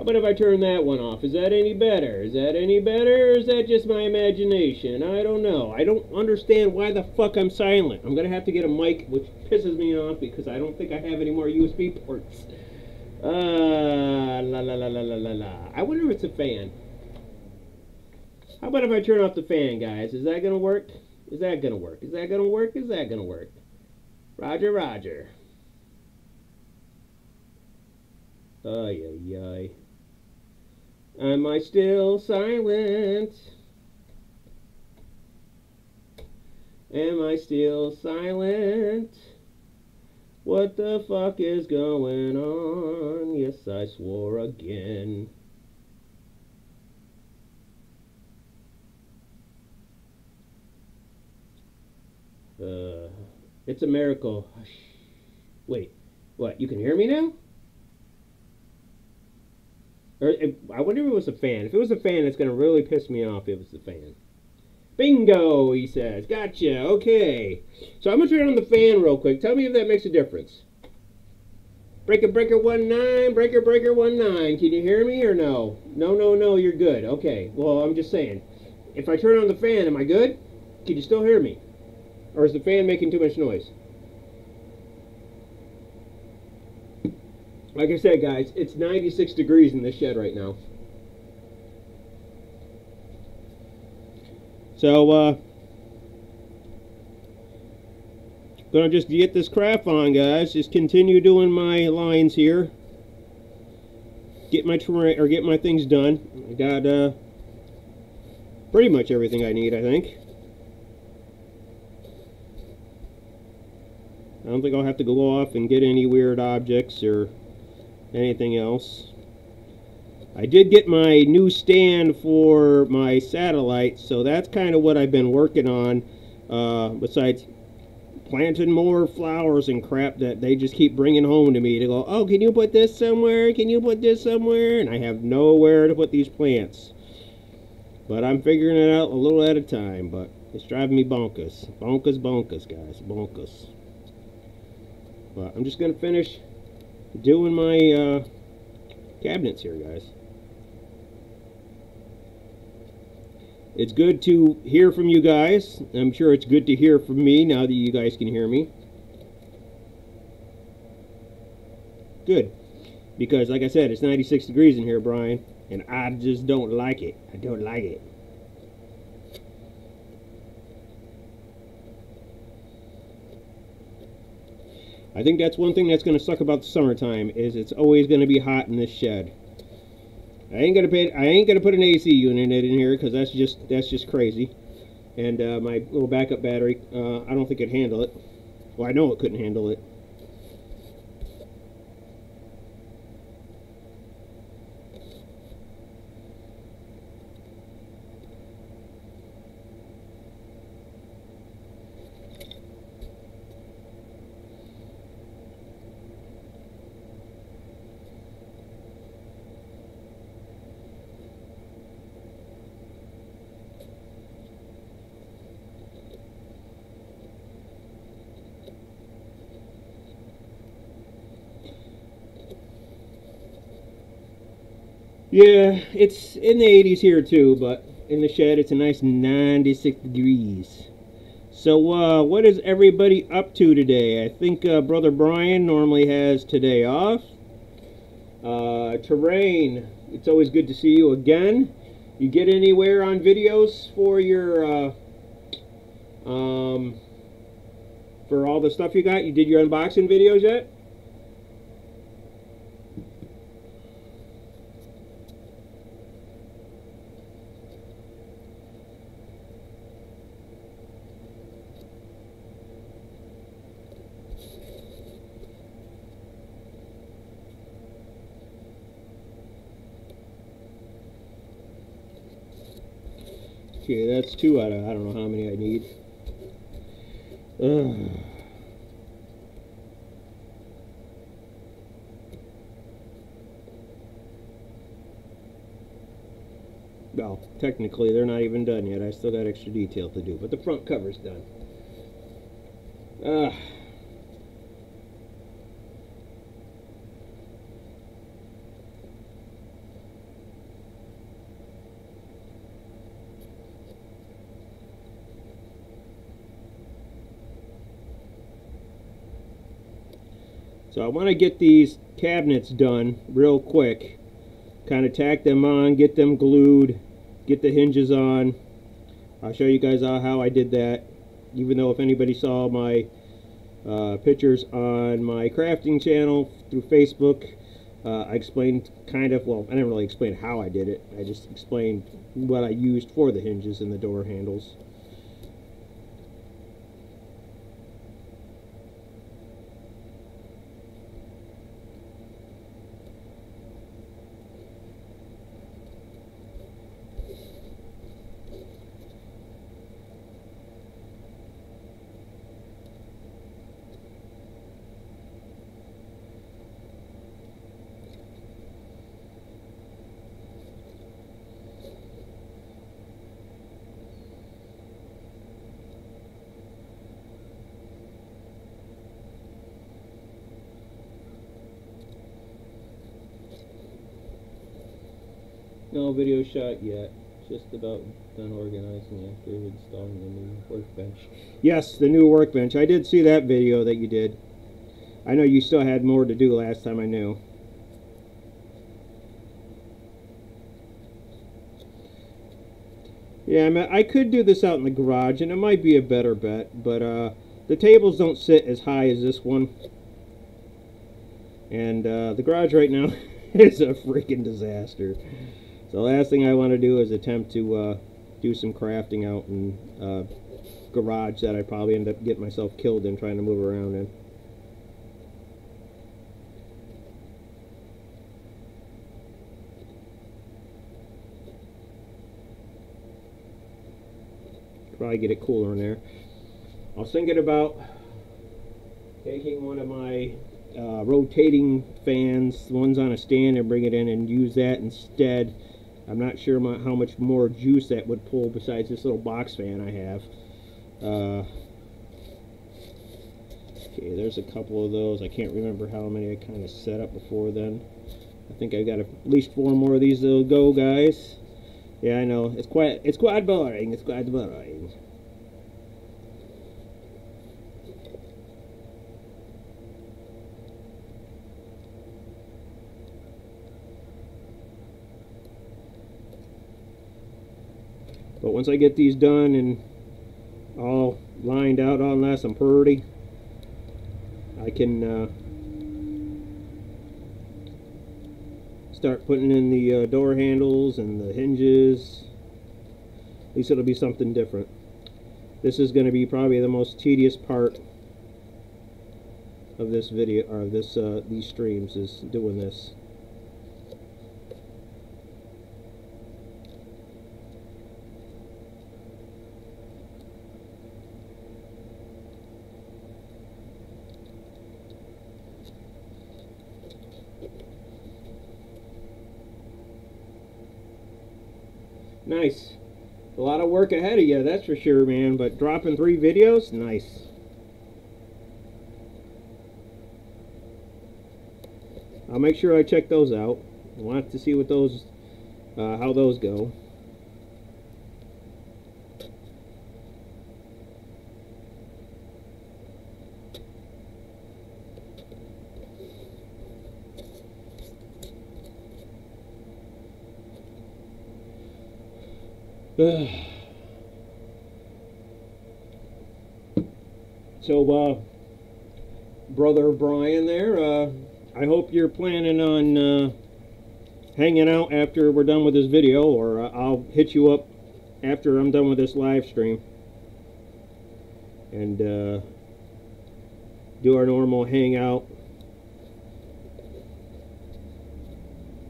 How about if I turn that one off? Is that any better? Is that any better? Or is that just my imagination? I don't know. I don't understand why the fuck I'm silent. I'm gonna have to get a mic, which pisses me off because I don't think I have any more USB ports. Uh, la la la la la la la. I wonder if it's a fan. How about if I turn off the fan, guys? Is that gonna work? Is that gonna work? Is that gonna work? Is that gonna work? Roger, Roger. Ay, ay, ay. Am I still silent? Am I still silent? What the fuck is going on? Yes, I swore again. Uh, it's a miracle. Wait, what? You can hear me now? Or if, I wonder if it was a fan. If it was a fan, it's going to really piss me off if it was the fan. Bingo, he says. Gotcha. Okay. So I'm going to turn on the fan real quick. Tell me if that makes a difference. Breaker, breaker, one nine. Breaker, breaker, one nine. Can you hear me or no? No, no, no. You're good. Okay. Well, I'm just saying. If I turn on the fan, am I good? Can you still hear me? Or is the fan making too much noise? Like I said, guys, it's 96 degrees in this shed right now. So, uh, gonna just get this craft on, guys. Just continue doing my lines here. Get my terrain or get my things done. I got uh, pretty much everything I need, I think. I don't think I'll have to go off and get any weird objects or anything else. I did get my new stand for my satellite, so that's kind of what I've been working on, uh, besides planting more flowers and crap that they just keep bringing home to me to go, oh, can you put this somewhere? Can you put this somewhere? And I have nowhere to put these plants. But I'm figuring it out a little at a time, but it's driving me bonkers. Bonkers, bonkers, guys, bonkers. But I'm just going to finish doing my uh, cabinets here, guys. It's good to hear from you guys. I'm sure it's good to hear from me now that you guys can hear me. Good. Because, like I said, it's 96 degrees in here, Brian. And I just don't like it. I don't like it. I think that's one thing that's going to suck about the summertime is it's always going to be hot in this shed. I ain't gonna pay, I ain't gonna put an AC unit in here because that's just that's just crazy. And uh, my little backup battery, uh, I don't think it'd handle it. Well, I know it couldn't handle it. Yeah, it's in the 80s here too, but in the shed it's a nice 96 degrees. So, uh, what is everybody up to today? I think uh, Brother Brian normally has today off. Uh, terrain, it's always good to see you again. You get anywhere on videos for your, uh, um, for all the stuff you got? You did your unboxing videos yet? Okay, that's two out of I don't know how many I need. Ugh. Well, technically they're not even done yet. I still got extra detail to do, but the front cover's done. Ugh. So I want to get these cabinets done real quick. Kind of tack them on, get them glued, get the hinges on. I'll show you guys how I did that. Even though if anybody saw my uh, pictures on my crafting channel through Facebook, uh, I explained kind of, well, I didn't really explain how I did it. I just explained what I used for the hinges and the door handles. No video shot yet. Just about done organizing after installing the new workbench. Yes, the new workbench. I did see that video that you did. I know you still had more to do last time I knew. Yeah, I, mean, I could do this out in the garage, and it might be a better bet, but uh, the tables don't sit as high as this one. And uh, the garage right now is a freaking disaster. So the last thing I want to do is attempt to uh, do some crafting out in uh, garage that I probably end up getting myself killed in trying to move around in. Probably get it cooler in there. I was thinking about taking one of my uh, rotating fans, the ones on a stand, and bring it in and use that instead I'm not sure how much more juice that would pull besides this little box fan I have. Uh, okay, there's a couple of those. I can't remember how many I kind of set up before then. I think I've got at least four more of these to go, guys. Yeah, I know. It's quite, it's quite boring. It's quite boring. But once I get these done and all lined out all nice and pretty, I can uh, start putting in the uh, door handles and the hinges. At least it'll be something different. This is going to be probably the most tedious part of this video, or this uh, these streams, is doing this. Nice. A lot of work ahead of you, that's for sure, man. But dropping three videos, nice. I'll make sure I check those out. I want to see what those, uh, how those go. so, uh, brother Brian there, uh, I hope you're planning on uh, hanging out after we're done with this video, or I'll hit you up after I'm done with this live stream. And uh, do our normal hangout.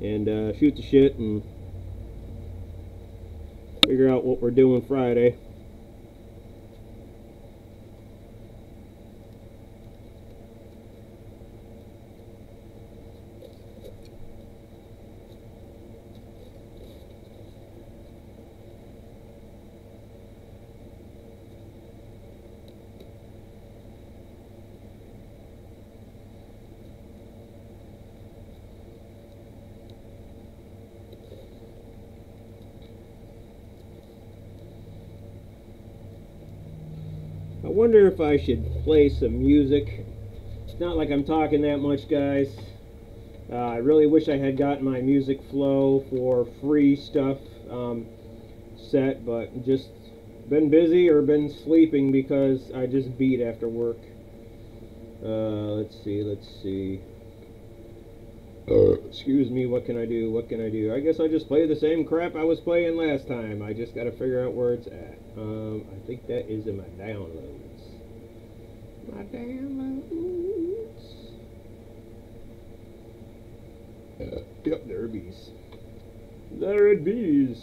And uh, shoot the shit and figure out what we're doing Friday. I wonder if I should play some music It's not like I'm talking that much, guys. Uh, I really wish I had gotten my music flow for free stuff um, set, but just been busy or been sleeping because I just beat after work. Uh, let's see, let's see. Uh, excuse me, what can I do? What can I do? I guess I just play the same crap I was playing last time. I just gotta figure out where it's at. Um, I think that is in my downloads. My downloads. Uh, yep, there it bees. There it bees.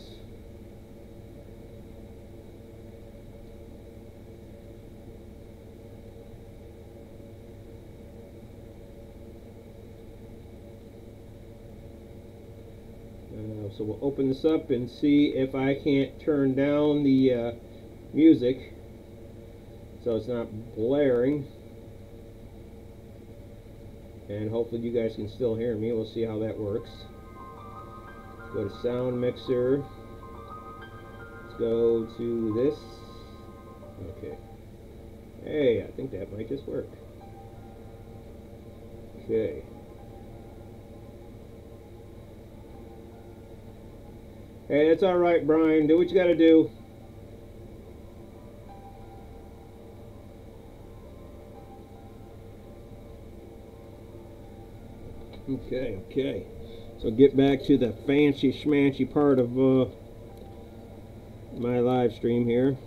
Uh, so we'll open this up and see if I can't turn down the uh, music so it's not blaring. And hopefully you guys can still hear me. We'll see how that works. Go to sound mixer. Let's go to this. Okay. Hey, I think that might just work. Okay. Hey, it's alright, Brian. Do what you gotta do. Okay, okay. So get back to the fancy schmancy part of uh, my live stream here.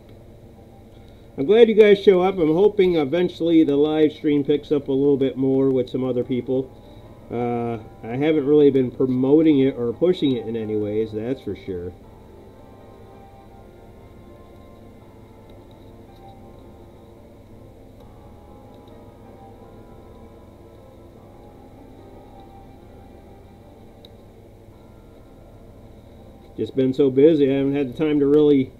I'm glad you guys show up. I'm hoping eventually the live stream picks up a little bit more with some other people. Uh, I haven't really been promoting it or pushing it in any ways, that's for sure. Just been so busy, I haven't had the time to really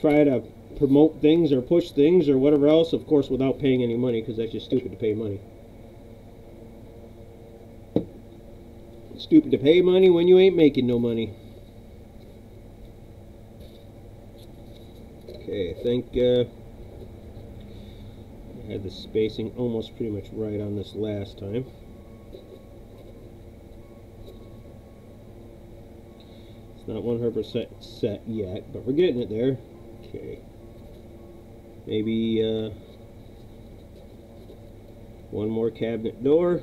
try to promote things or push things or whatever else, of course, without paying any money, because that's just stupid to pay money. stupid to pay money when you ain't making no money. Okay, I think uh, I had the spacing almost pretty much right on this last time. Not 100% set yet, but we're getting it there. Okay. Maybe uh, one more cabinet door.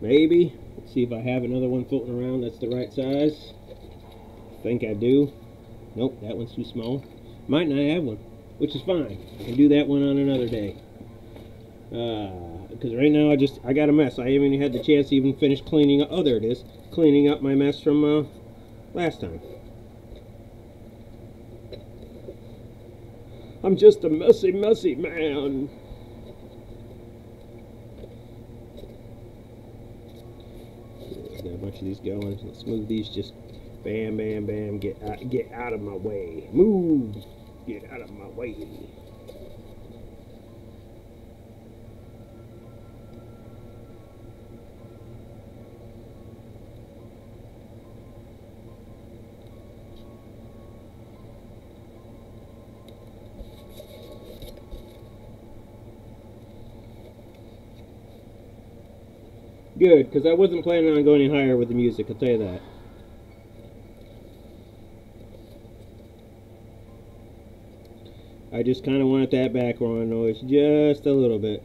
Maybe. Let's see if I have another one floating around that's the right size. I think I do. Nope, that one's too small. Might not have one, which is fine. I can do that one on another day. Because uh, right now I just, I got a mess. I haven't even had the chance to even finish cleaning. Oh, there it is. Cleaning up my mess from uh, last time. I'm just a messy, messy man. Got a bunch of these going. Let's move these just bam, bam, bam. Get out, get out of my way. Move. Get out of my way. Good, because I wasn't planning on going any higher with the music, I'll tell you that. I just kind of wanted that background noise just a little bit.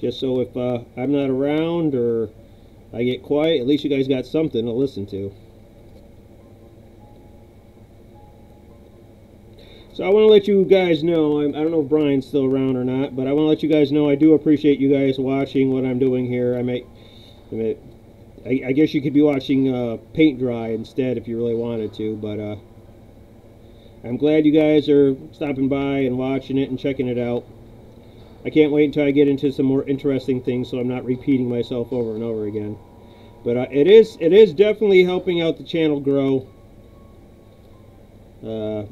Just so if uh, I'm not around or I get quiet, at least you guys got something to listen to. So I want to let you guys know, I don't know if Brian's still around or not, but I want to let you guys know I do appreciate you guys watching what I'm doing here. I may, I, I guess you could be watching uh, paint dry instead if you really wanted to, but uh, I'm glad you guys are stopping by and watching it and checking it out. I can't wait until I get into some more interesting things so I'm not repeating myself over and over again. But uh, it is it is definitely helping out the channel grow. Uh,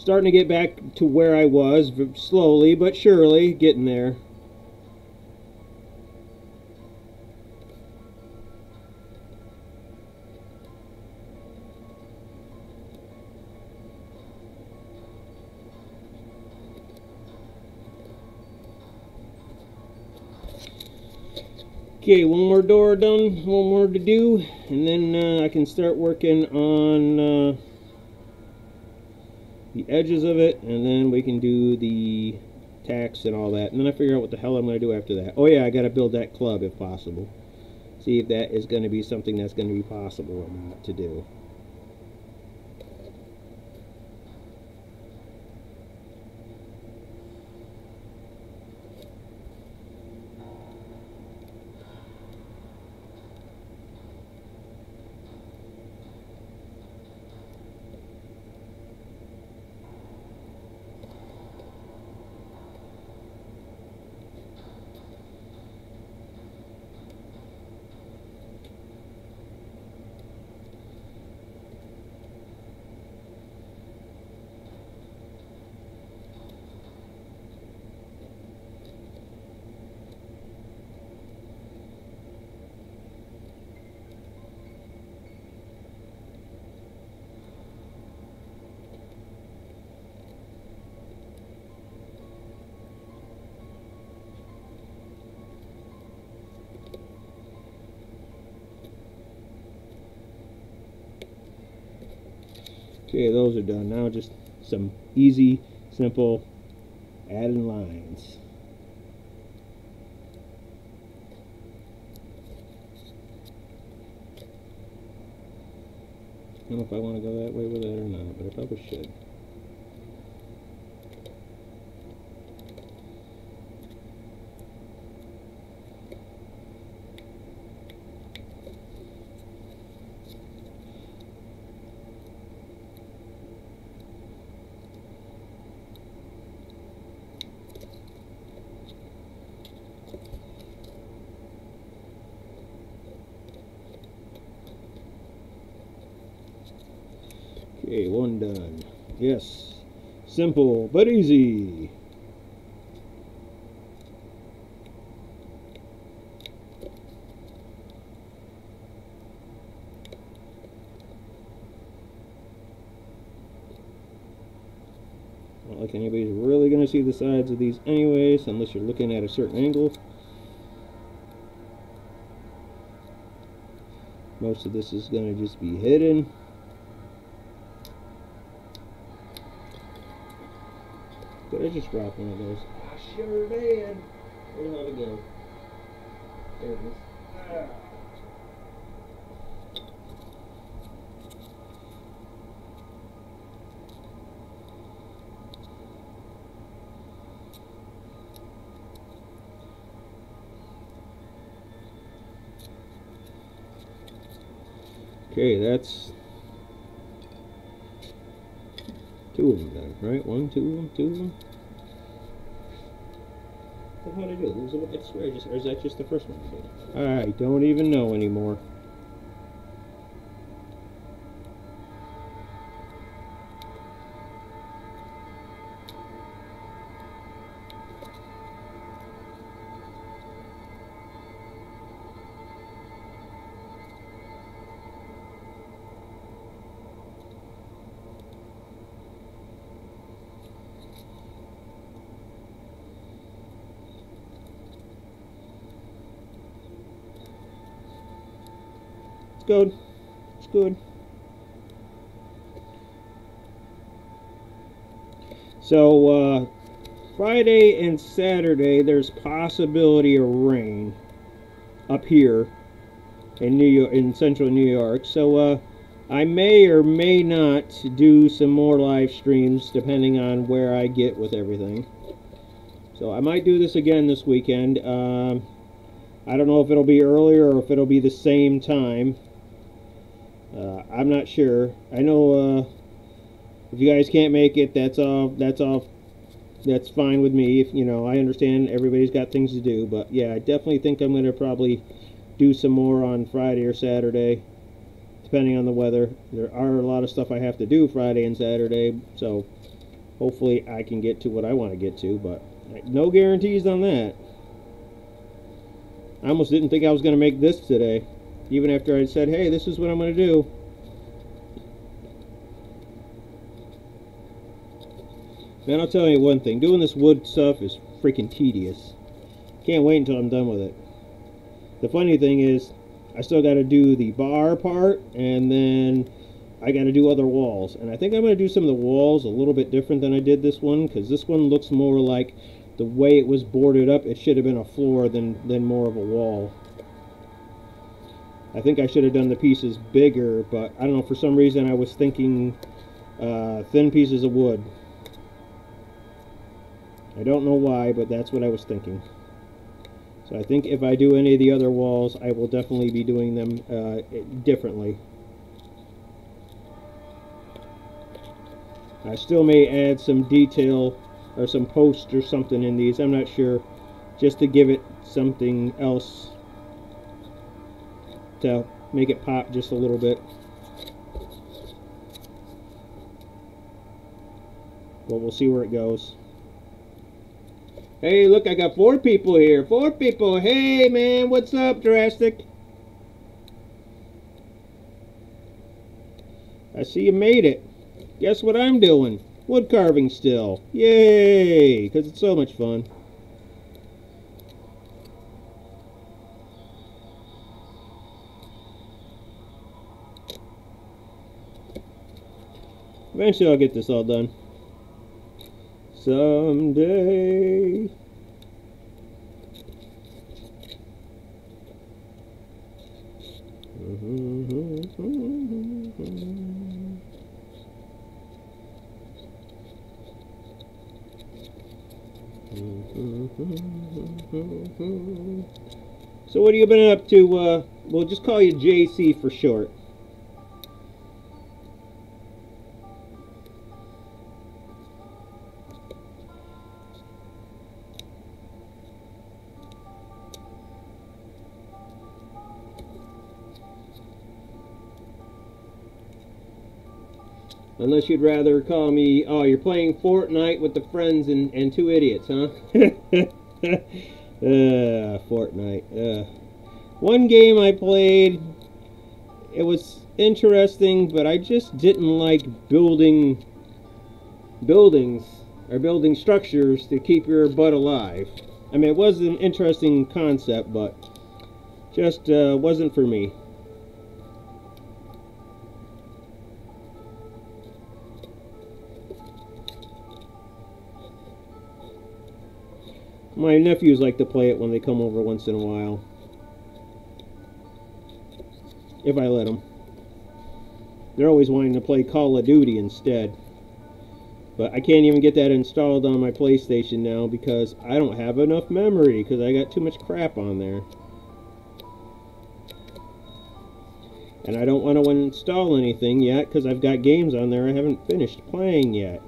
starting to get back to where I was, slowly but surely getting there. Okay, one more door done, one more to do, and then uh, I can start working on uh, the edges of it, and then we can do the tacks and all that. And then I figure out what the hell I'm going to do after that. Oh yeah, I got to build that club if possible. See if that is going to be something that's going to be possible or not to do. Okay, those are done. Now just some easy, simple adding lines. I don't know if I want to go that way with it or not, but I probably should. Okay, one done. Yes. Simple, but easy. Not like anybody's really going to see the sides of these anyways, unless you're looking at a certain angle. Most of this is going to just be hidden. Did just drop one of those? I sure did. Where did it go? There it is. Ah. Okay, that's two of them done, right? One, two of them, two of them. What did I do? Was it, I swear, just, or is that just the first one? I don't even know anymore. Good. It's good. So, uh, Friday and Saturday, there's possibility of rain up here in New York, in central New York. So, uh, I may or may not do some more live streams depending on where I get with everything. So I might do this again this weekend. Um, I don't know if it'll be earlier or if it'll be the same time. Uh, I'm not sure. I know uh, if you guys can't make it, that's all. That's all. That's fine with me. If you know, I understand everybody's got things to do, but yeah, I definitely think I'm going to probably do some more on Friday or Saturday, depending on the weather. There are a lot of stuff I have to do Friday and Saturday, so hopefully I can get to what I want to get to, but no guarantees on that. I almost didn't think I was going to make this today even after I said, hey, this is what I'm going to do. Man, I'll tell you one thing. Doing this wood stuff is freaking tedious. Can't wait until I'm done with it. the funny thing is, I still got to do the bar part, and then I got to do other walls. And I think I'm going to do some of the walls a little bit different than I did this one, because this one looks more like the way it was boarded up, it should have been a floor than, than more of a wall. I think I should have done the pieces bigger, but I don't know, for some reason I was thinking uh, thin pieces of wood. I don't know why, but that's what I was thinking. So I think if I do any of the other walls, I will definitely be doing them uh, differently. I still may add some detail or some post or something in these. I'm not sure. Just to give it something else to make it pop just a little bit. But we'll see where it goes. Hey, look, I got four people here. Four people. Hey, man, what's up, Drastic? I see you made it. Guess what I'm doing? Wood carving still. Yay! Because it's so much fun. Eventually I'll get this all done. Someday. So what have you been up to? Uh, we'll just call you JC for short. Unless you'd rather call me, oh, you're playing Fortnite with the friends and, and two idiots, huh? uh, Fortnite. Uh. One game I played, it was interesting, but I just didn't like building buildings or building structures to keep your butt alive. I mean, it was an interesting concept, but just uh, wasn't for me. My nephews like to play it when they come over once in a while. If I let them. They're always wanting to play Call of Duty instead. But I can't even get that installed on my PlayStation now because I don't have enough memory because I got too much crap on there. And I don't want to install anything yet because I've got games on there I haven't finished playing yet.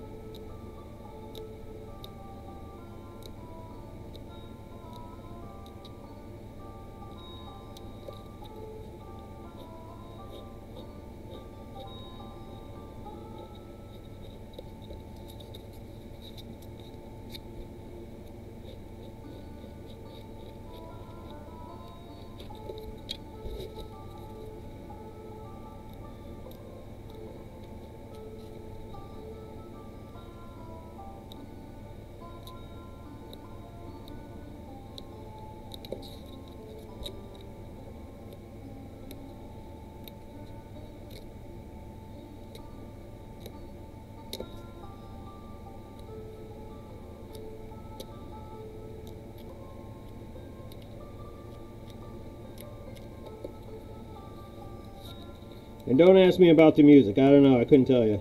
And don't ask me about the music. I don't know. I couldn't tell you.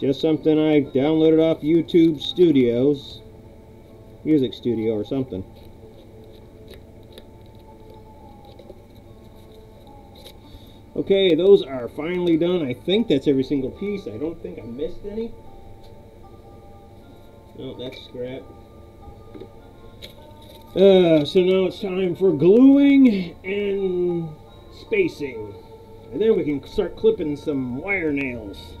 Just something I downloaded off YouTube Studios. Music Studio or something. Okay, those are finally done. I think that's every single piece. I don't think I missed any. No, that's scrap. Uh, so now it's time for gluing and spacing. And then we can start clipping some wire nails.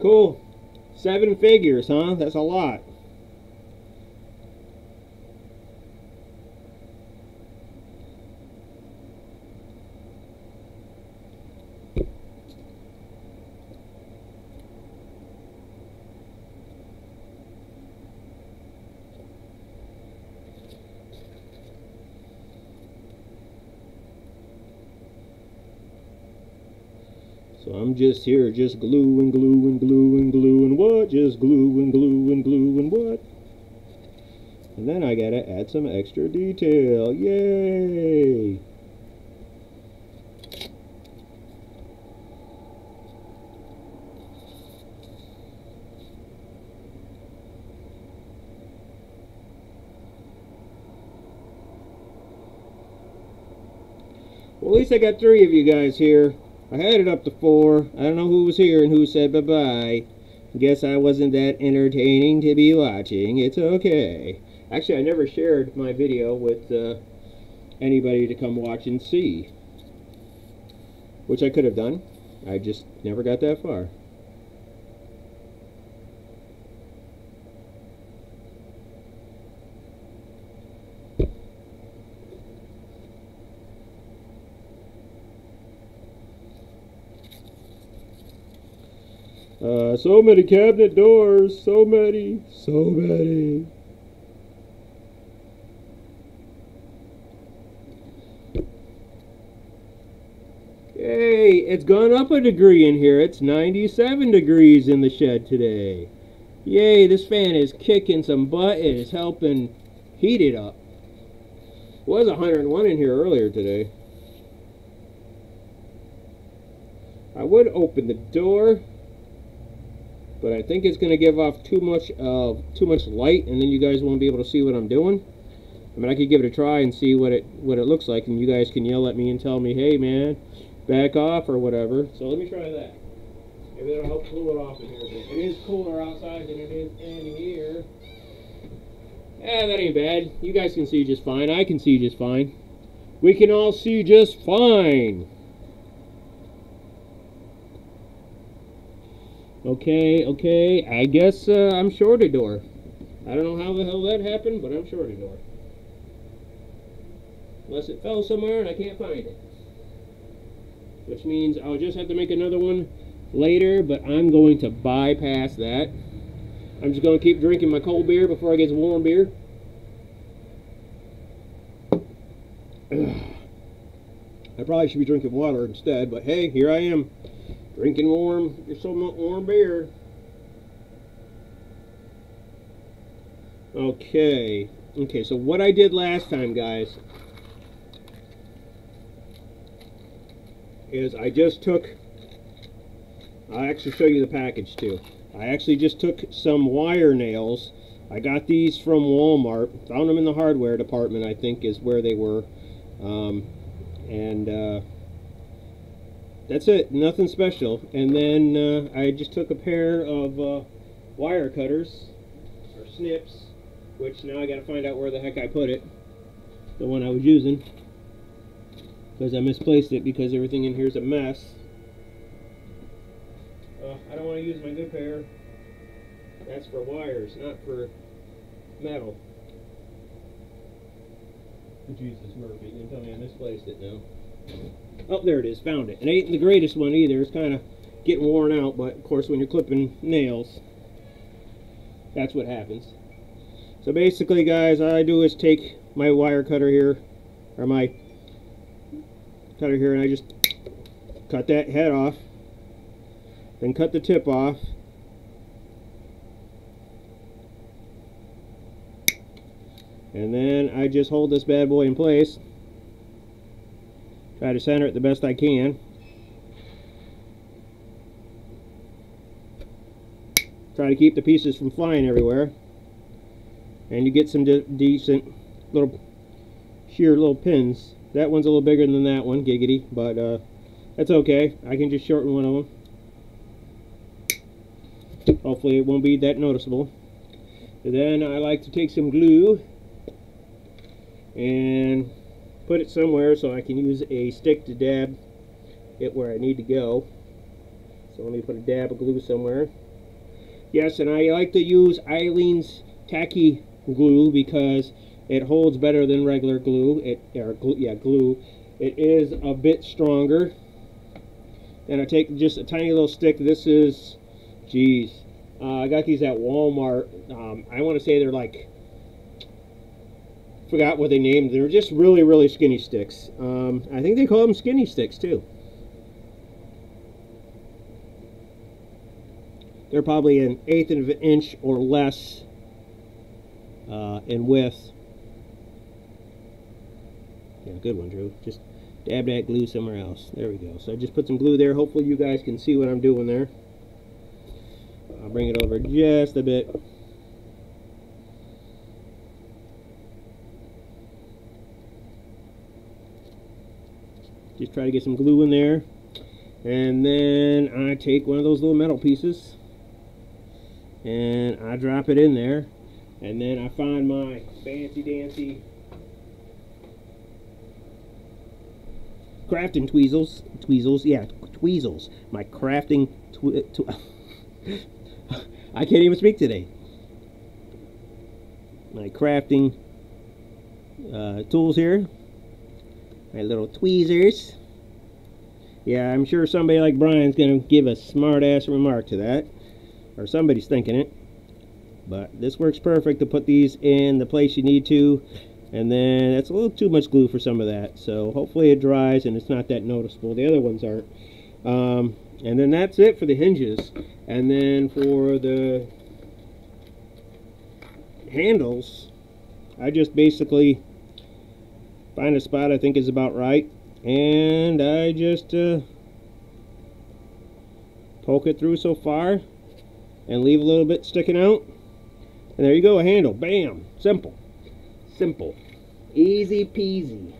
Cool. Seven figures, huh? That's a lot. So I'm just here, just glue and glue and glue and glue and what? Just glue and glue and glue and what? And then I gotta add some extra detail. Yay! Well, at least I got three of you guys here. I had it up to four. I don't know who was here and who said bye-bye. Guess I wasn't that entertaining to be watching. It's okay. Actually, I never shared my video with uh, anybody to come watch and see. Which I could have done. I just never got that far. Uh, so many cabinet doors, so many, so many. Hey, it's gone up a degree in here. It's 97 degrees in the shed today. Yay, this fan is kicking some butt. It is helping heat it up. It was 101 in here earlier today. I would open the door but I think it's going to give off too much uh, too much light and then you guys won't be able to see what I'm doing. I mean I could give it a try and see what it what it looks like and you guys can yell at me and tell me hey man back off or whatever. So let me try that. Maybe that'll help cool it off in here it is cooler outside than it is in here. Eh that ain't bad. You guys can see just fine. I can see just fine. We can all see just fine Okay, okay, I guess uh, I'm short a door. I don't know how the hell that happened, but I'm short a door. Unless it fell somewhere and I can't find it. Which means I'll just have to make another one later, but I'm going to bypass that. I'm just going to keep drinking my cold beer before I get warm beer. I probably should be drinking water instead, but hey, here I am. Drinking warm, your somewhat warm beer. Okay. Okay, so what I did last time, guys, is I just took, I'll actually show you the package too. I actually just took some wire nails. I got these from Walmart. Found them in the hardware department, I think, is where they were. Um, and, uh, that's it. Nothing special. And then uh, I just took a pair of uh, wire cutters or snips which now I gotta find out where the heck I put it. The one I was using. Because I misplaced it because everything in here is a mess. Uh, I don't want to use my good pair. That's for wires not for metal. Jesus Murphy, you didn't tell me I misplaced it now. Oh, there it is. Found it. It ain't the greatest one either. It's kind of getting worn out, but of course when you're clipping nails, that's what happens. So basically, guys, all I do is take my wire cutter here, or my cutter here, and I just cut that head off, then cut the tip off, and then I just hold this bad boy in place Try to center it the best I can. Try to keep the pieces from flying everywhere. And you get some de decent little sheer little pins. That one's a little bigger than that one, giggity, but uh, that's okay. I can just shorten one of them. Hopefully it won't be that noticeable. And then I like to take some glue and put it somewhere so I can use a stick to dab it where I need to go. So let me put a dab of glue somewhere. Yes, and I like to use Aleene's tacky glue because it holds better than regular glue. It or glue, yeah, glue. It is a bit stronger. And I take just a tiny little stick. This is, geez, uh, I got these at Walmart. Um, I want to say they're like, forgot what they named. They're just really, really skinny sticks. Um, I think they call them skinny sticks too. They're probably an eighth of an inch or less uh, in width. Yeah, good one, Drew. Just dab that glue somewhere else. There we go. So I just put some glue there. Hopefully you guys can see what I'm doing there. I'll bring it over just a bit. Just try to get some glue in there. And then I take one of those little metal pieces and I drop it in there. And then I find my fancy dancy crafting tweezers tweezers yeah tweezers my crafting twi tw I can't even speak today. My crafting uh, tools here my little tweezers. Yeah I'm sure somebody like Brian's gonna give a smart ass remark to that. Or somebody's thinking it. But this works perfect to put these in the place you need to. And then that's a little too much glue for some of that. So hopefully it dries and it's not that noticeable. The other ones aren't. Um, and then that's it for the hinges. And then for the handles I just basically find a spot I think is about right and I just uh, poke it through so far and leave a little bit sticking out. And there you go, a handle. Bam! Simple. Simple. Easy peasy.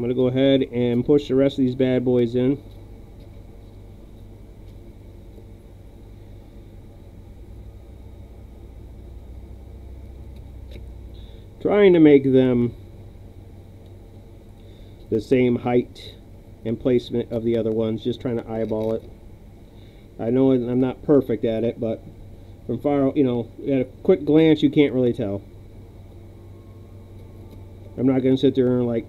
I'm going to go ahead and push the rest of these bad boys in. trying to make them the same height and placement of the other ones just trying to eyeball it I know I'm not perfect at it but from far you know at a quick glance you can't really tell I'm not gonna sit there and like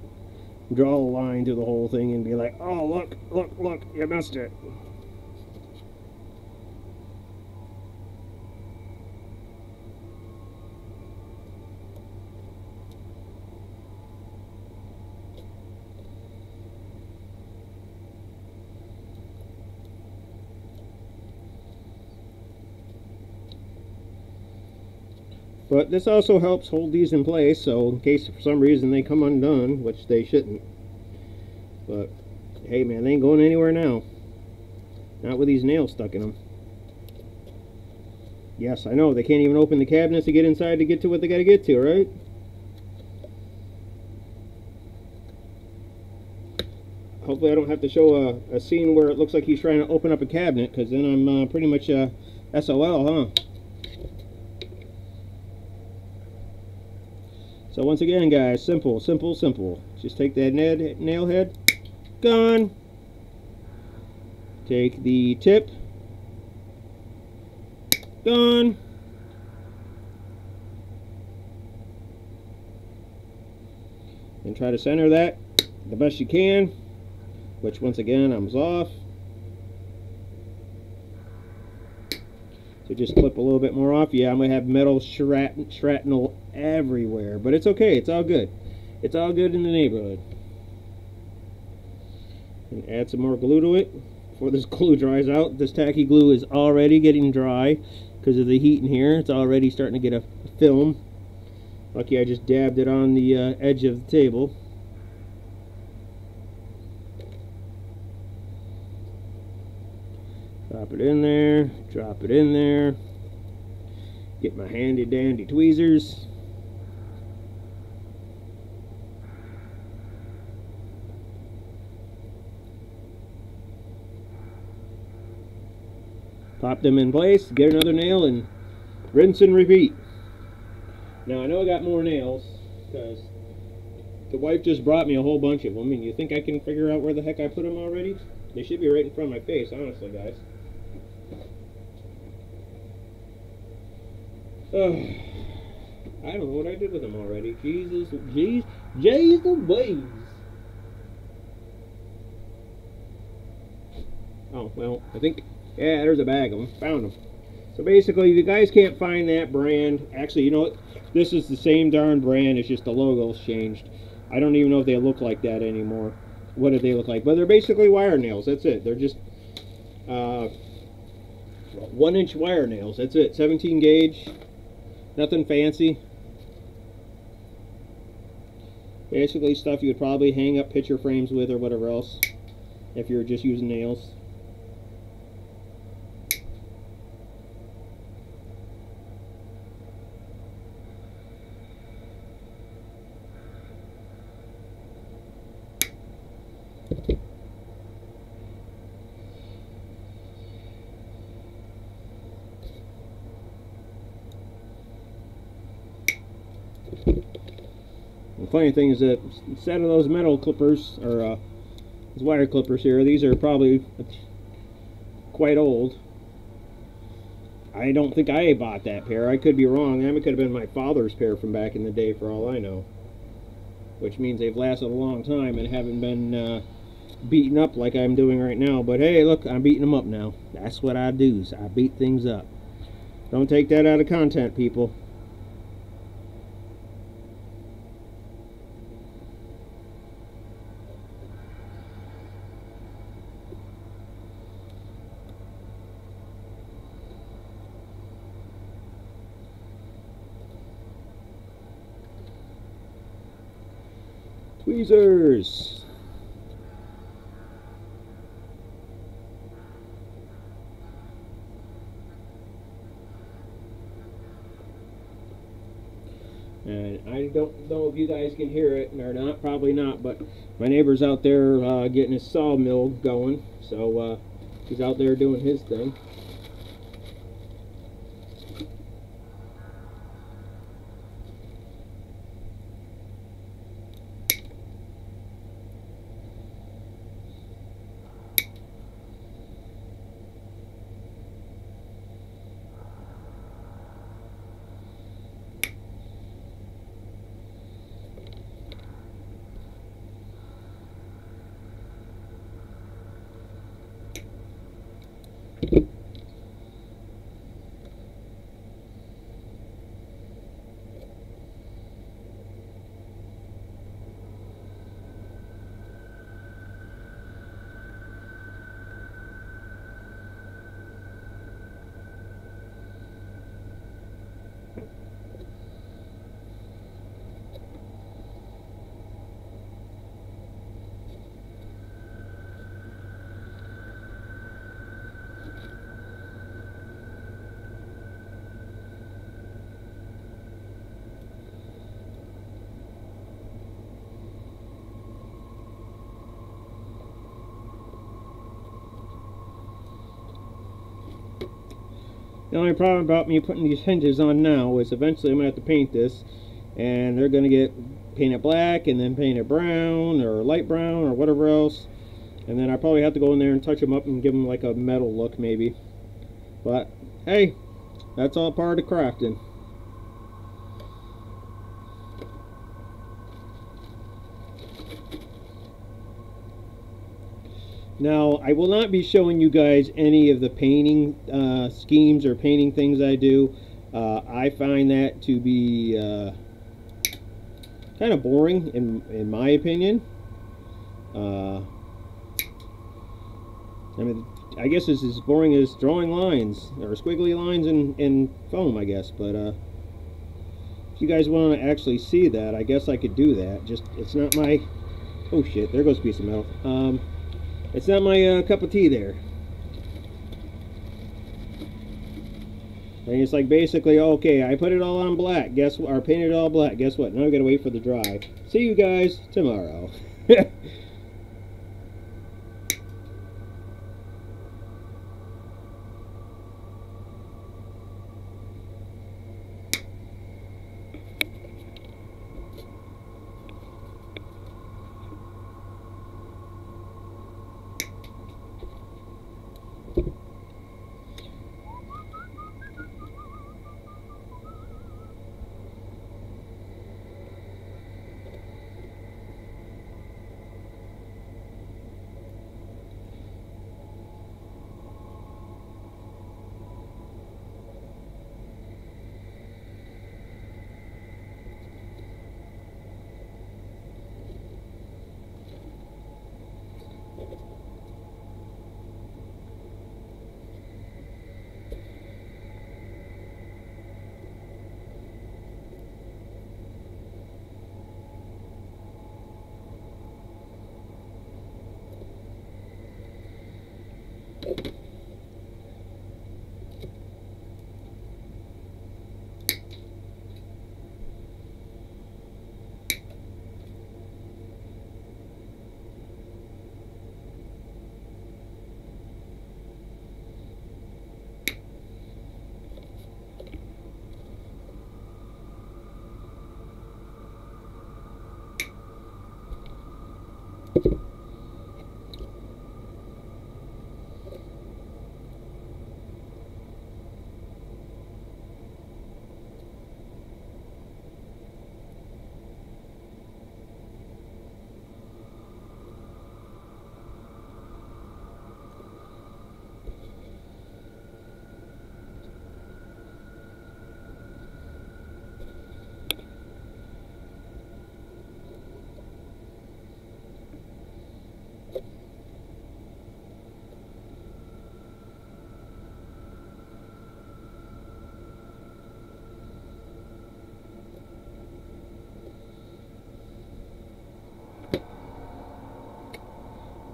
draw a line through the whole thing and be like oh look look look you missed it But this also helps hold these in place, so in case for some reason they come undone, which they shouldn't. But, hey man, they ain't going anywhere now. Not with these nails stuck in them. Yes, I know, they can't even open the cabinets to get inside to get to what they gotta get to, right? Hopefully I don't have to show a, a scene where it looks like he's trying to open up a cabinet, because then I'm uh, pretty much uh, SOL, huh? So once again, guys, simple, simple, simple. Just take that nail head, gone. Take the tip, gone. And try to center that the best you can, which once again, I'm off. So just clip a little bit more off. Yeah, I'm going to have metal shrapnel everywhere. But it's okay. It's all good. It's all good in the neighborhood. And add some more glue to it before this glue dries out. This tacky glue is already getting dry because of the heat in here. It's already starting to get a film. Lucky I just dabbed it on the uh, edge of the table. Drop it in there, drop it in there. Get my handy dandy tweezers. pop them in place, get another nail, and rinse and repeat. Now I know I got more nails because the wife just brought me a whole bunch of them, and you think I can figure out where the heck I put them already? They should be right in front of my face, honestly, guys. Ugh. I don't know what I did with them already. Jesus, jeez, jeez Louise. Oh, well, I think, yeah, there's a bag of them. Found them. So basically, if you guys can't find that brand, actually, you know what? This is the same darn brand, it's just the logo's changed. I don't even know if they look like that anymore. What do they look like? But they're basically wire nails, that's it. They're just uh, one inch wire nails, that's it. 17 gauge, nothing fancy. Basically stuff you would probably hang up picture frames with or whatever else if you're just using nails. Funny thing is that instead of those metal clippers, or uh, these wire clippers here, these are probably quite old. I don't think I bought that pair. I could be wrong. That could have been my father's pair from back in the day for all I know. Which means they've lasted a long time and haven't been uh, beaten up like I'm doing right now. But hey, look, I'm beating them up now. That's what I do. I beat things up. Don't take that out of content, people. And I don't know if you guys can hear it or not, probably not, but my neighbor's out there uh, getting his sawmill going, so uh, he's out there doing his thing. Only problem about me putting these hinges on now is eventually I'm going to have to paint this and they're going to get painted black and then painted brown or light brown or whatever else and then I probably have to go in there and touch them up and give them like a metal look maybe. But hey that's all part of crafting Now, I will not be showing you guys any of the painting uh, schemes or painting things I do. Uh, I find that to be uh, kind of boring, in, in my opinion. Uh, I mean, I guess it's as boring as drawing lines, or squiggly lines in, in foam, I guess. But uh, if you guys want to actually see that, I guess I could do that. Just, it's not my... Oh shit, there goes a piece of metal. Um, it's not my uh, cup of tea there. And it's like basically, okay, I put it all on black. Guess what? Or painted it all black. Guess what? Now I gotta wait for the dry. See you guys tomorrow.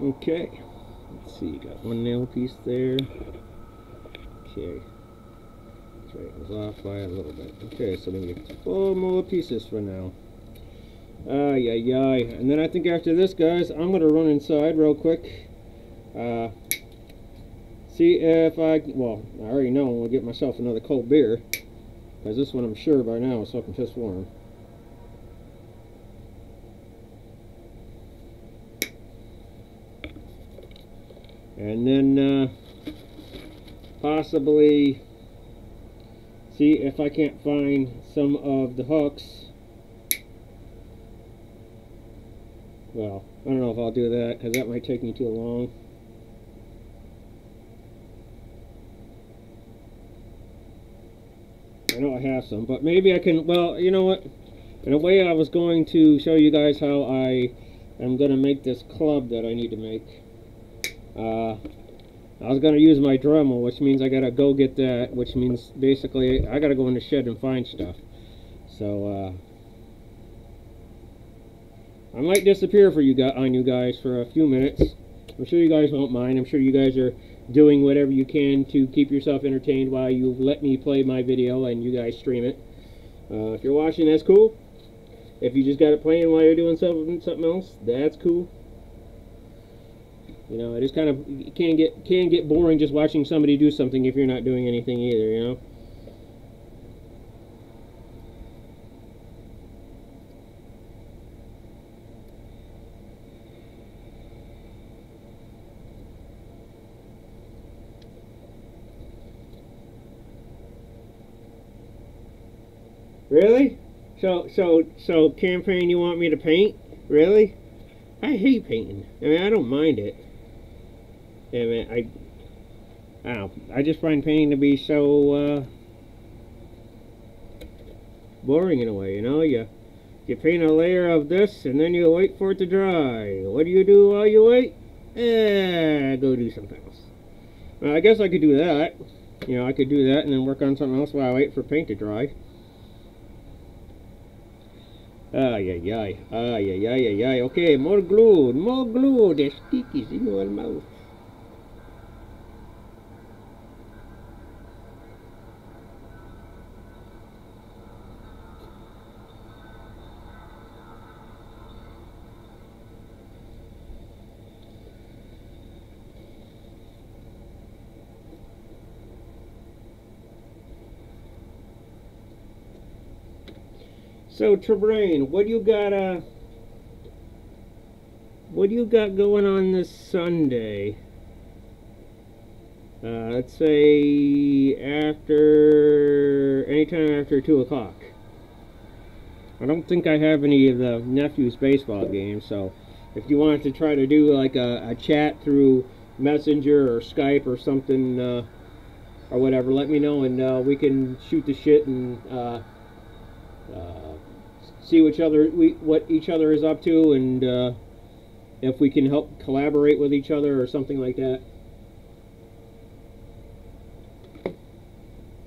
Okay. Let's see, got one nail piece there. Okay. Right, it was off by a little bit. Okay, so we get four more pieces for now. Ay, yeah, yeah. And then I think after this, guys, I'm going to run inside real quick. Uh, see if I, well, I already know I'm going to get myself another cold beer. Because this one I'm sure by now is fucking piss warm. And then uh, possibly see if I can't find some of the hooks. Well, I don't know if I'll do that because that might take me too long. I know I have some, but maybe I can, well, you know what? In a way, I was going to show you guys how I am going to make this club that I need to make. Uh, I was going to use my Dremel, which means I got to go get that, which means basically I got to go in the shed and find stuff. So, uh, I might disappear for you guys, on you guys for a few minutes. I'm sure you guys won't mind. I'm sure you guys are doing whatever you can to keep yourself entertained while you let me play my video and you guys stream it. Uh, if you're watching, that's cool. If you just got it playing while you're doing something, something else, that's cool. You know, it is kind of can get can get boring just watching somebody do something if you're not doing anything either. You know. Really? So so so campaign you want me to paint? Really? I hate painting. I mean I don't mind it. I mean I I don't know. I just find painting to be so uh, boring in a way, you know? You you paint a layer of this and then you wait for it to dry. What do you do while you wait? Eh, go do something else. Well, I guess I could do that. You know, I could do that and then work on something else while I wait for paint to dry. Ay, ay, ay, ay, ay, ay, ay, ay. Okay, more glue, more glue. The stickies in your mouth. So, Trabrain, what do you got, uh, what do you got going on this Sunday? Uh, let's say after, anytime after 2 o'clock. I don't think I have any of the nephew's baseball games, so if you wanted to try to do like a, a chat through Messenger or Skype or something, uh, or whatever, let me know and uh, we can shoot the shit and uh, uh, see what each other we, what each other is up to and uh, if we can help collaborate with each other or something like that.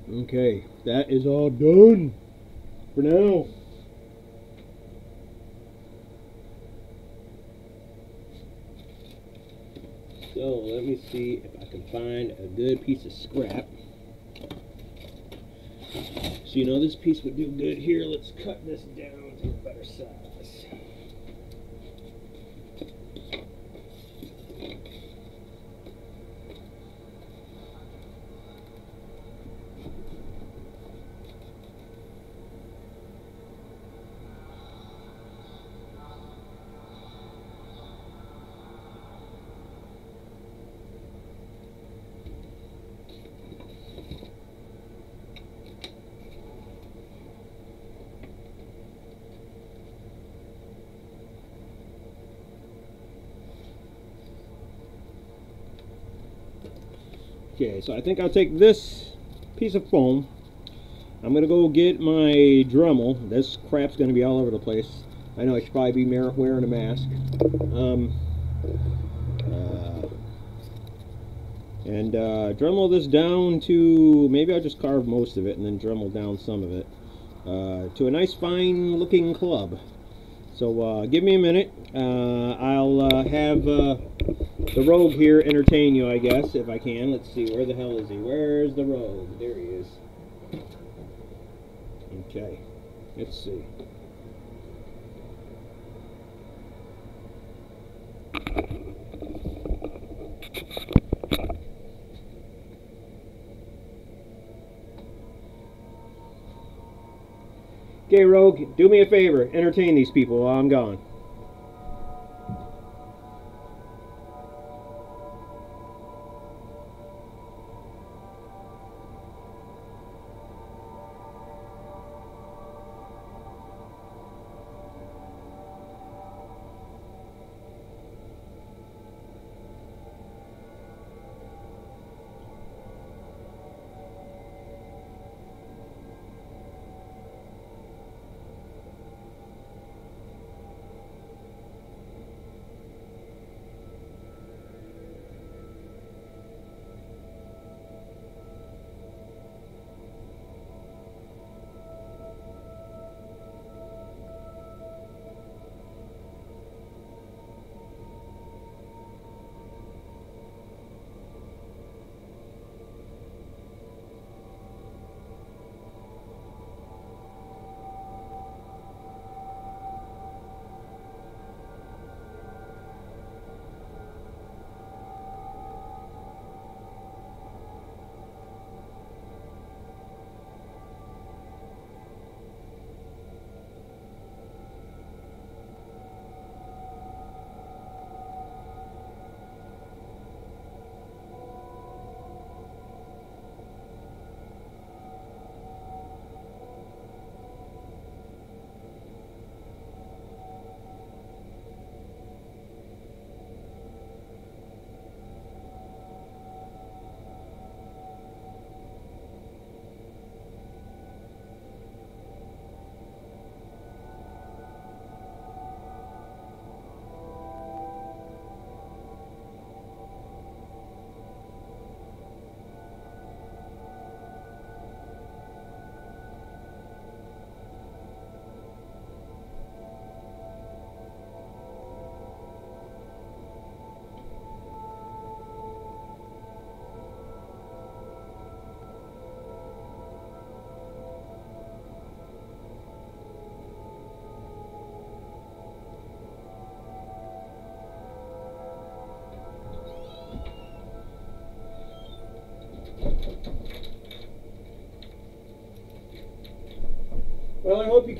Okay, that is all done for now. So let me see if I can find a good piece of scrap. So you know this piece would do good here. Let's cut this down to a better size. So I think I'll take this piece of foam. I'm going to go get my Dremel. This crap's going to be all over the place. I know I should probably be wearing a mask. Um, uh, and uh, Dremel this down to, maybe I'll just carve most of it and then Dremel down some of it, uh, to a nice fine looking club. So uh, give me a minute. Uh, I'll uh, have uh, the rogue here entertain you, I guess, if I can. Let's see, where the hell is he? Where's the rogue? There he is. Okay, let's see. Okay, Rogue, do me a favor. Entertain these people while I'm gone.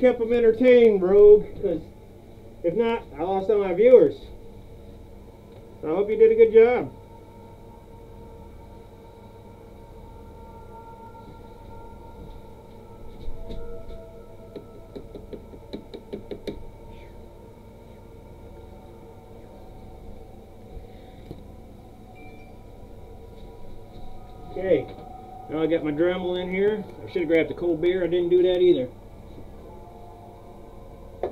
Kept them entertained, Rogue, because if not, I lost all my viewers. I hope you did a good job. Okay, now I got my Dremel in here. I should have grabbed a cold beer. I didn't do that either.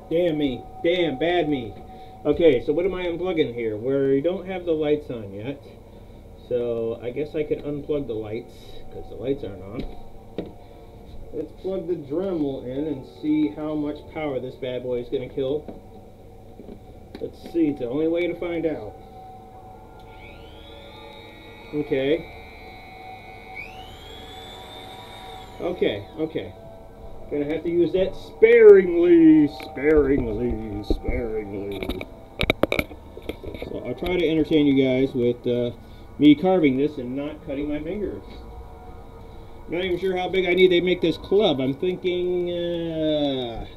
Damn me. Damn, bad me. Okay, so what am I unplugging here? Where you don't have the lights on yet. So I guess I could unplug the lights because the lights aren't on. Let's plug the Dremel in and see how much power this bad boy is going to kill. Let's see, it's the only way to find out. Okay. Okay, okay. Gonna have to use that sparingly, sparingly, sparingly. So I'll try to entertain you guys with uh, me carving this and not cutting my fingers. Not even sure how big I need to make this club. I'm thinking uh,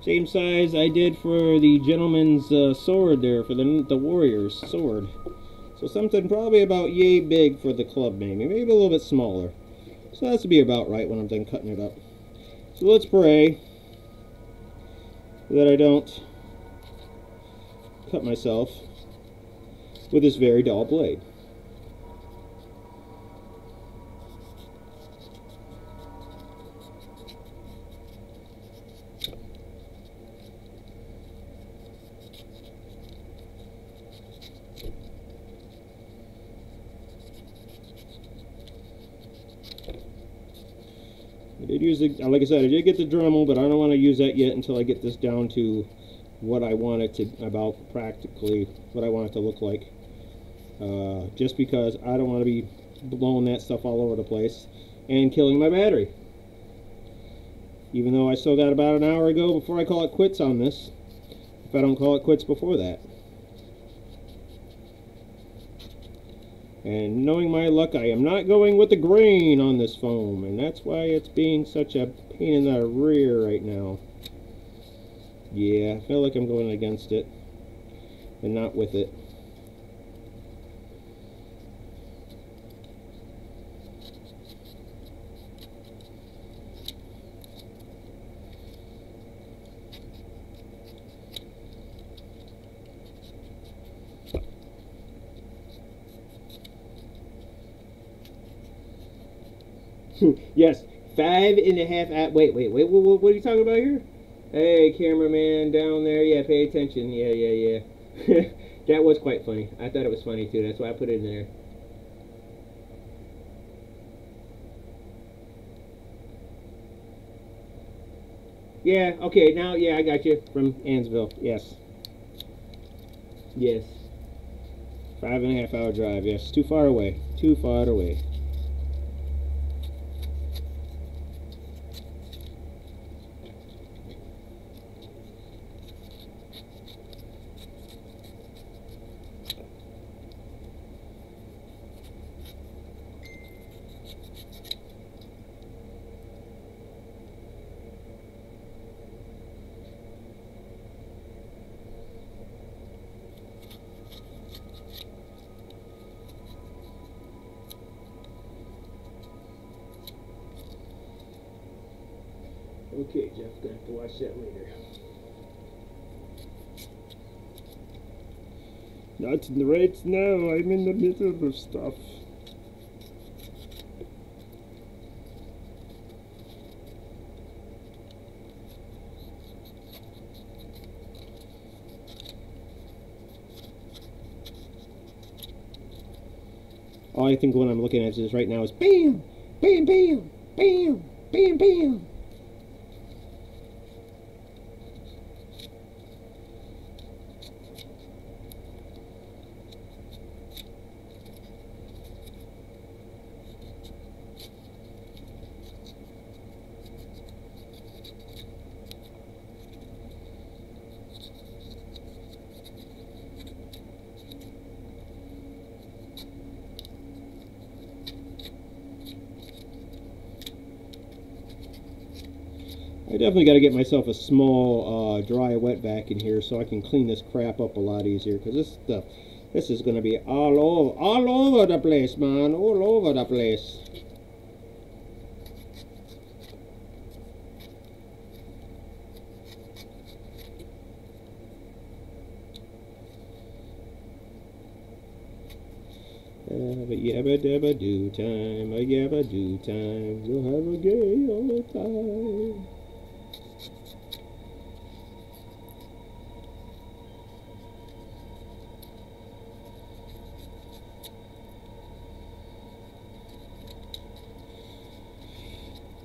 same size I did for the gentleman's uh, sword there, for the, the warrior's sword. So something probably about yay big for the club maybe, maybe a little bit smaller. So that's to be about right when I'm done cutting it up. So let's pray that I don't cut myself with this very dull blade. I did use, the, like I said, I did get the Dremel, but I don't want to use that yet until I get this down to what I want it to about practically what I want it to look like. Uh, just because I don't want to be blowing that stuff all over the place and killing my battery. Even though I still got about an hour ago before I call it quits on this, if I don't call it quits before that. And knowing my luck, I am not going with the grain on this foam, and that's why it's being such a pain in the rear right now. Yeah, I feel like I'm going against it, and not with it. yes, five and a half. At, wait, wait, wait. What, what, are you talking about here? Hey, cameraman down there. Yeah, pay attention. Yeah, yeah, yeah. that was quite funny. I thought it was funny too. That's why I put it in there. Yeah, okay, now, yeah, I got you from Ansville. Yes. Yes. Five and a half hour drive, yes. Too far away. Too far away. Okay, Jeff, gonna have to watch that later. Not right now, I'm in the middle of stuff. All I think when I'm looking at this right now is BAM! BAM, BAM! BAM! BAM, BAM! Definitely got to get myself a small uh, dry wet vac in here so I can clean this crap up a lot easier because this stuff this is going to be all over all over the place man all over the place Yabba yabba dabba do time, a yabba do time, we'll have a gay old time.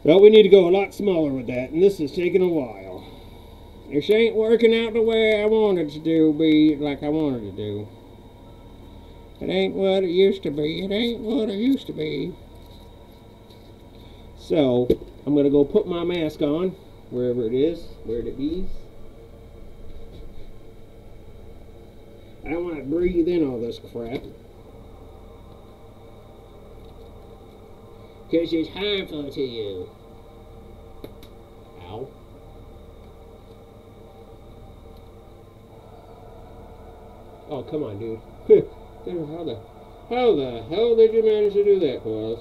Well, we need to go a lot smaller with that, and this is taking a while. This ain't working out the way I wanted to do, be like I wanted to do. It ain't what it used to be. It ain't what it used to be. So, I'm going to go put my mask on, wherever it is, where it be. I don't want to breathe in all this crap. Because it's harmful to you. Ow. Oh, come on, dude. how the, how the hell did you manage to do that, Coils?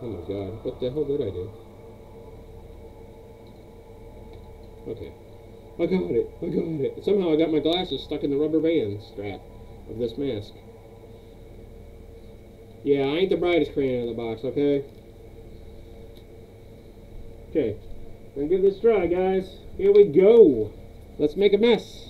Oh my god, what the hell did I do? Okay. I got it, I got it. Somehow I got my glasses stuck in the rubber band strap of this mask. Yeah, I ain't the brightest crayon in the box, okay? Okay, gonna give this a try, guys. Here we go. Let's make a mess.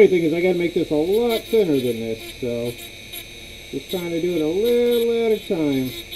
Funny thing is, I gotta make this a lot thinner than this, so just trying to do it a little at a time.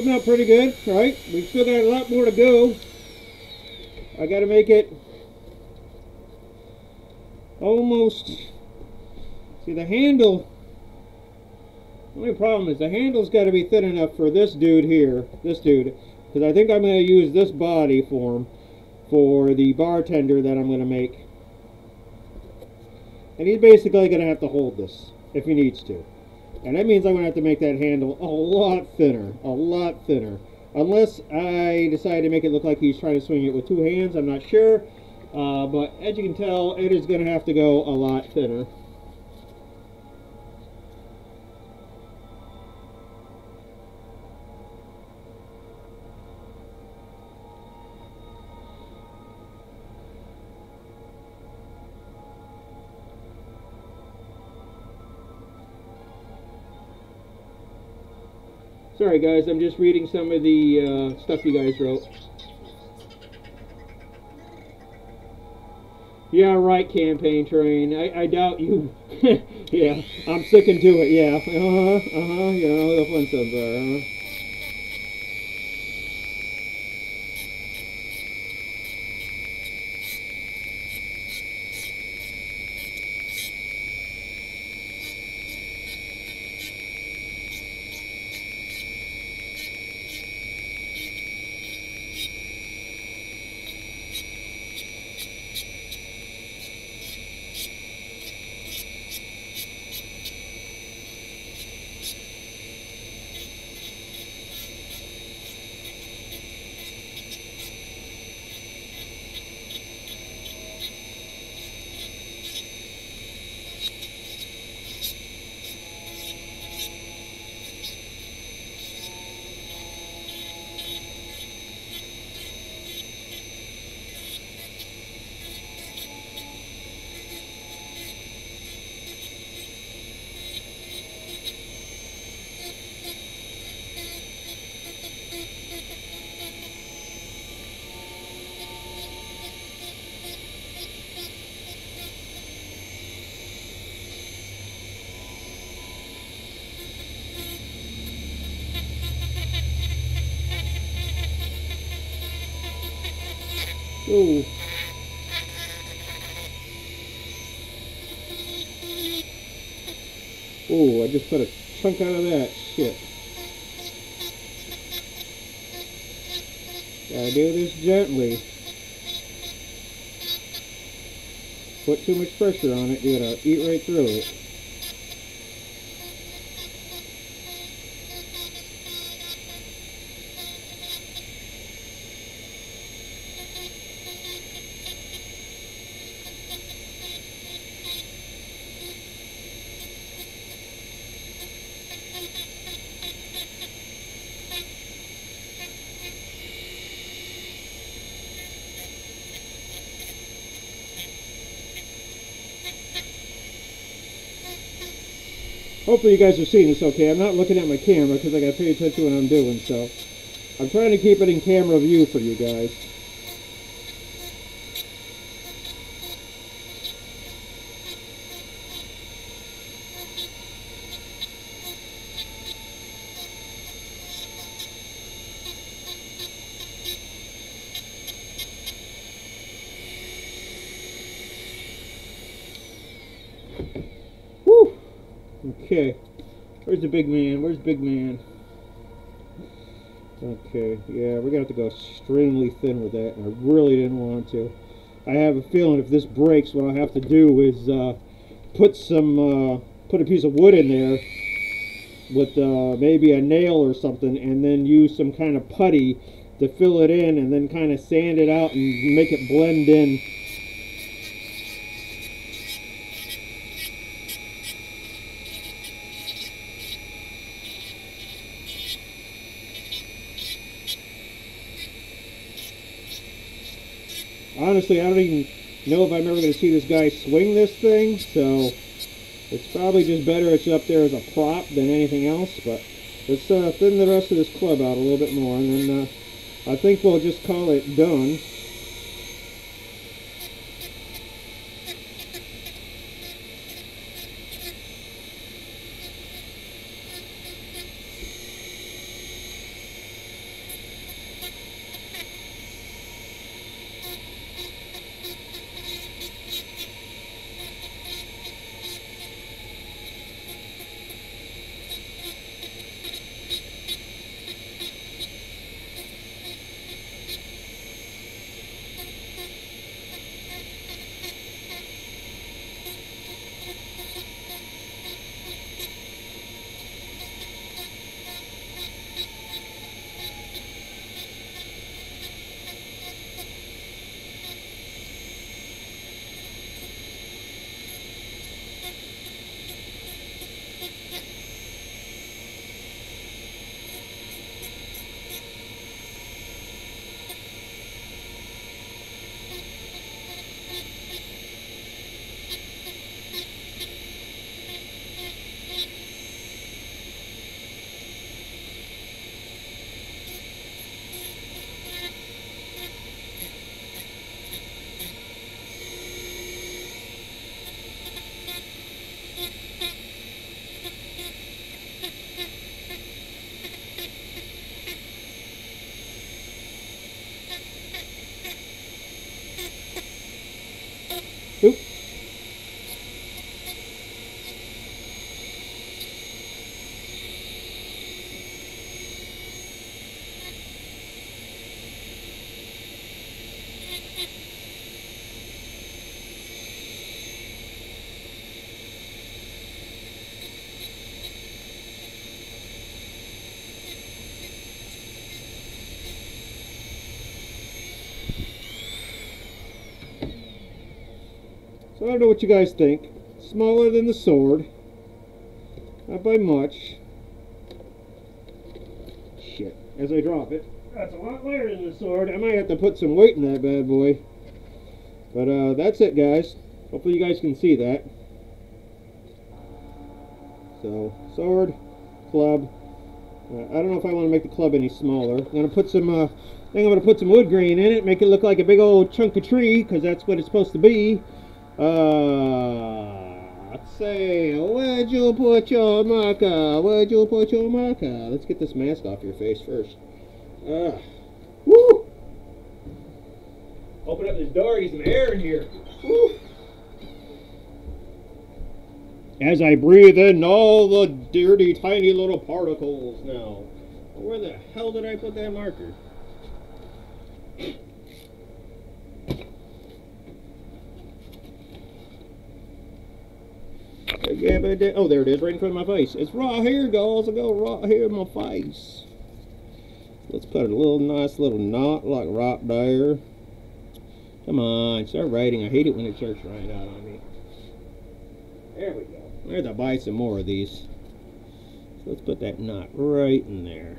Coming out pretty good, right? We've still got a lot more to go. I got to make it almost. See, the handle. The only problem is the handle's got to be thin enough for this dude here, this dude, because I think I'm going to use this body form for the bartender that I'm going to make. And he's basically going to have to hold this if he needs to. And that means I'm going to have to make that handle a lot thinner, a lot thinner. Unless I decide to make it look like he's trying to swing it with two hands, I'm not sure. Uh, but as you can tell, it is going to have to go a lot thinner. Sorry guys, I'm just reading some of the uh, stuff you guys wrote. Yeah, right, campaign train. I, I doubt you. yeah, I'm sticking to it. Yeah, uh huh, uh huh. Know the Flintstones are. Uh-huh. Ooh. Ooh, I just put a chunk out of that. Shit. Gotta do this gently. Put too much pressure on it, gonna eat right through it. Hopefully you guys are seeing this okay. I'm not looking at my camera because I got to pay attention to what I'm doing, so I'm trying to keep it in camera view for you guys. Whew. Okay. Where's the big man? Where's big man? Okay, yeah, we're gonna have to go extremely thin with that, and I really didn't want to. I have a feeling if this breaks, what I'll have to do is uh, put some, uh, put a piece of wood in there with uh, maybe a nail or something, and then use some kind of putty to fill it in, and then kind of sand it out and make it blend in honestly, I don't even know if I'm ever going to see this guy swing this thing, so it's probably just better it's up there as a prop than anything else, but let's uh, thin the rest of this club out a little bit more, and then uh, I think we'll just call it done. So I don't know what you guys think. Smaller than the sword. Not by much. Shit. As I drop it. That's a lot lighter than the sword. I might have to put some weight in that bad boy. But uh, that's it, guys. Hopefully you guys can see that. So, sword, club. Uh, I don't know if I want to make the club any smaller. I'm going to put some, uh, I think I'm going to put some wood grain in it, make it look like a big old chunk of tree, because that's what it's supposed to be. Uh, let's say, where'd you put your marker? Where'd you put your marker? Let's get this mask off your face first. Uh, woo! Open up this door, get some air in here. Woo! As I breathe in all the dirty, tiny little particles now. Where the hell did I put that marker? Oh, there it is, right in front of my face. It's right here, guys. I go right here in my face. Let's put a little nice little knot like right there. Come on, start writing. I hate it when it starts writing out on me. There we go. There's to buy some more of these. So let's put that knot right in there.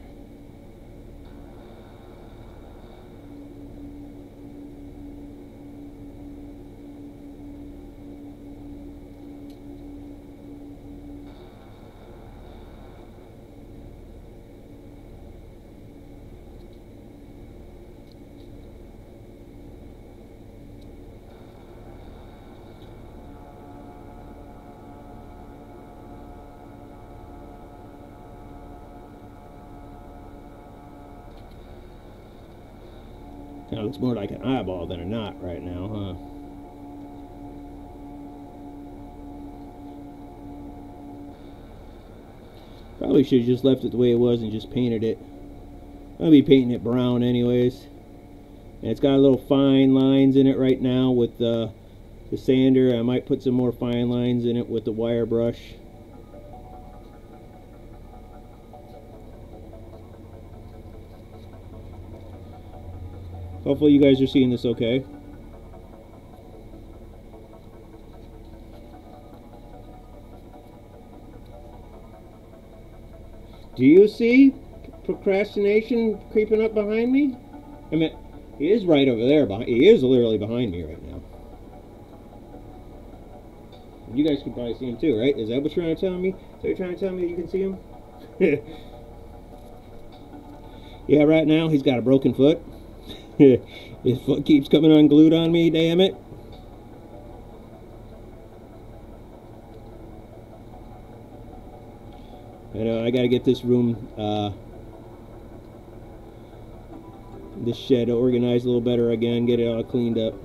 Looks more like an eyeball than a knot right now, huh? Probably should have just left it the way it was and just painted it. I'll be painting it brown anyways. And it's got a little fine lines in it right now with the, the sander. I might put some more fine lines in it with the wire brush. Hopefully you guys are seeing this okay. Do you see procrastination creeping up behind me? I mean, he is right over there. Behind, he is literally behind me right now. You guys can probably see him too, right? Is that what you're trying to tell me? That you're trying to tell me that you can see him? yeah, right now he's got a broken foot. His foot keeps coming unglued on me, damn it. I know, I gotta get this room, uh, this shed organized a little better again, get it all cleaned up.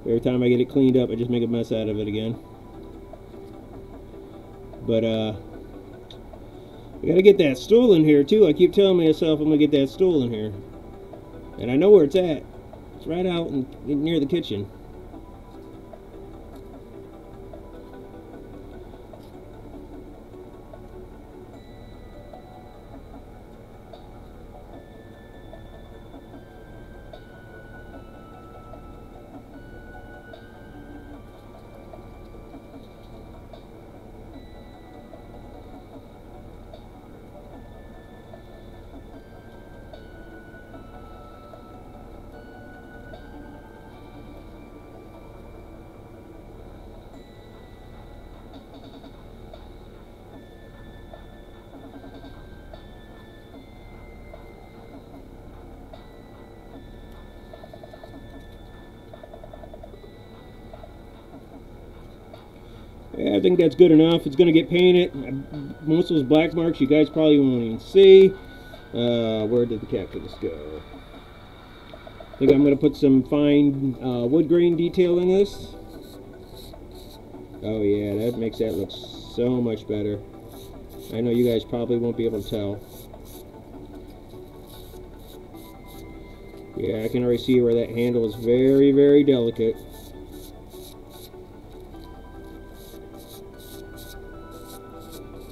Every time I get it cleaned up, I just make a mess out of it again. But, uh, I gotta get that stool in here, too. I keep telling myself I'm gonna get that stool in here. And I know where it's at. It's right out in, near the kitchen. That's good enough. It's going to get painted. Most of those black marks you guys probably won't even see. Uh, where did the cactus go? I think I'm going to put some fine uh, wood grain detail in this. Oh yeah, that makes that look so much better. I know you guys probably won't be able to tell. Yeah, I can already see where that handle is very, very delicate.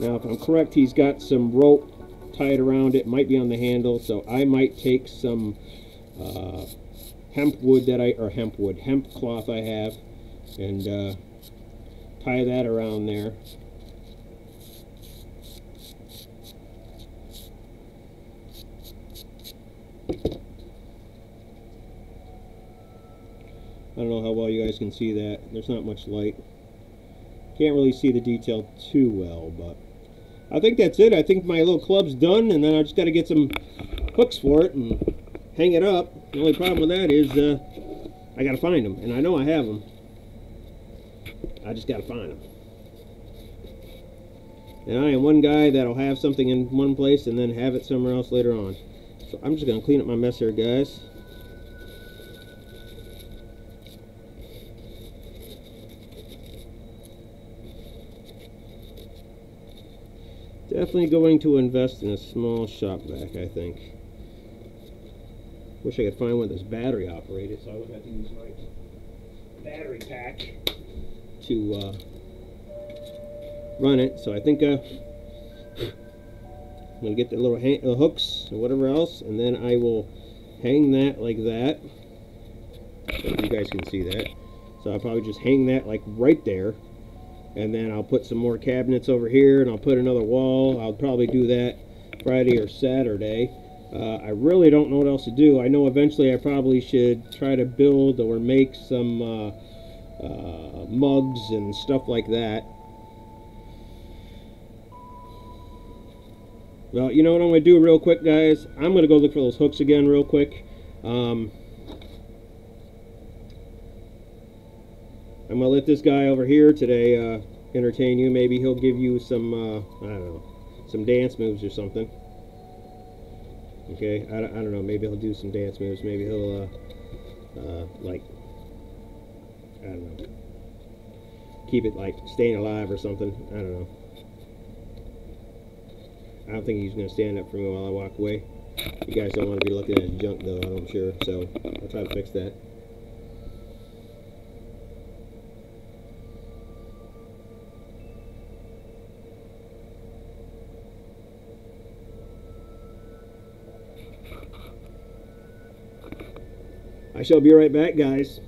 Now, if I'm correct, he's got some rope tied around it. Might be on the handle, so I might take some uh, hemp wood that I, or hemp wood, hemp cloth I have, and uh, tie that around there. I don't know how well you guys can see that. There's not much light. Can't really see the detail too well, but I think that's it. I think my little club's done, and then I just got to get some hooks for it and hang it up. The only problem with that is uh, I got to find them, and I know I have them. I just got to find them. And I am one guy that'll have something in one place and then have it somewhere else later on. So I'm just going to clean up my mess here, guys. Definitely going to invest in a small shop vac, I think. Wish I could find one that's battery operated, so I would have to use my battery pack to uh, run it. So I think uh, I'm going to get the little hooks or whatever else, and then I will hang that like that. you guys can see that. So I'll probably just hang that like right there and then I'll put some more cabinets over here and I'll put another wall. I'll probably do that Friday or Saturday. Uh, I really don't know what else to do. I know eventually I probably should try to build or make some uh, uh, mugs and stuff like that. Well you know what I'm gonna do real quick guys? I'm gonna go look for those hooks again real quick. Um, I'm gonna let this guy over here today uh, entertain you. Maybe he'll give you some, uh, I don't know, some dance moves or something. Okay, I, I don't know. Maybe he'll do some dance moves. Maybe he'll, uh, uh, like, I don't know, keep it like staying alive or something. I don't know. I don't think he's gonna stand up for me while I walk away. You guys don't want to be looking at junk though, I'm sure. So I'll try to fix that. I shall be right back, guys.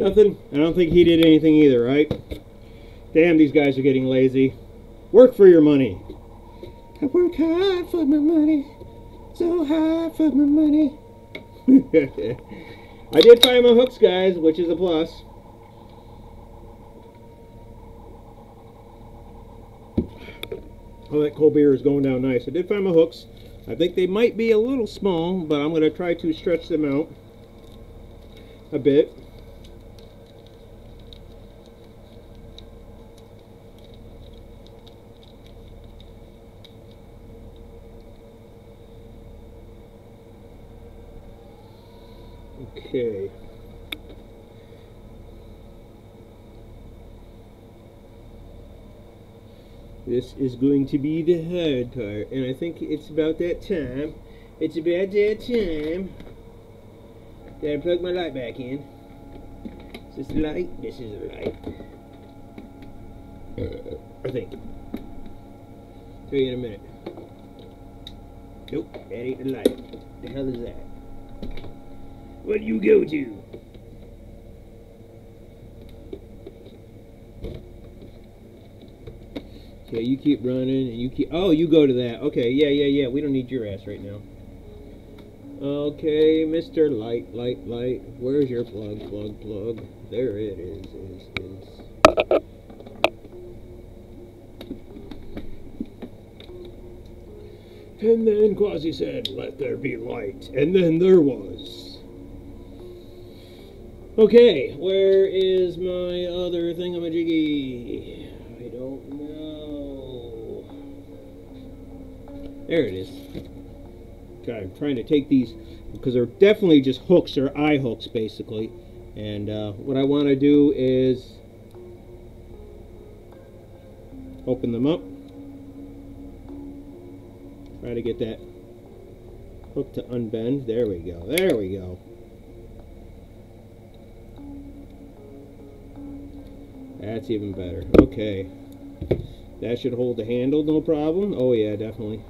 Nothing. I don't think he did anything either, right? Damn, these guys are getting lazy. Work for your money. I work hard for my money. So hard for my money. I did find my hooks, guys, which is a plus. Oh, that cold beer is going down nice. I did find my hooks. I think they might be a little small, but I'm going to try to stretch them out a bit. Okay. This is going to be the hard part, and I think it's about that time. It's about that time that I plug my light back in. Is this light? This is the light. Uh, I think. Tell you in a minute. Nope, that ain't the light. The hell is that? What do you go to? Okay, you keep running and you keep. Oh, you go to that. Okay, yeah, yeah, yeah. We don't need your ass right now. Okay, Mr. Light, Light, Light. Where's your plug, plug, plug? There it is, is, is. And then Quassi said, Let there be light. And then there was. Okay, where is my other thingamajiggy? I don't know. There it is. Okay, I'm trying to take these because they're definitely just hooks or eye hooks basically. And uh, what I want to do is open them up. Try to get that hook to unbend. There we go. There we go. That's even better. Okay. That should hold the handle, no problem. Oh yeah, definitely.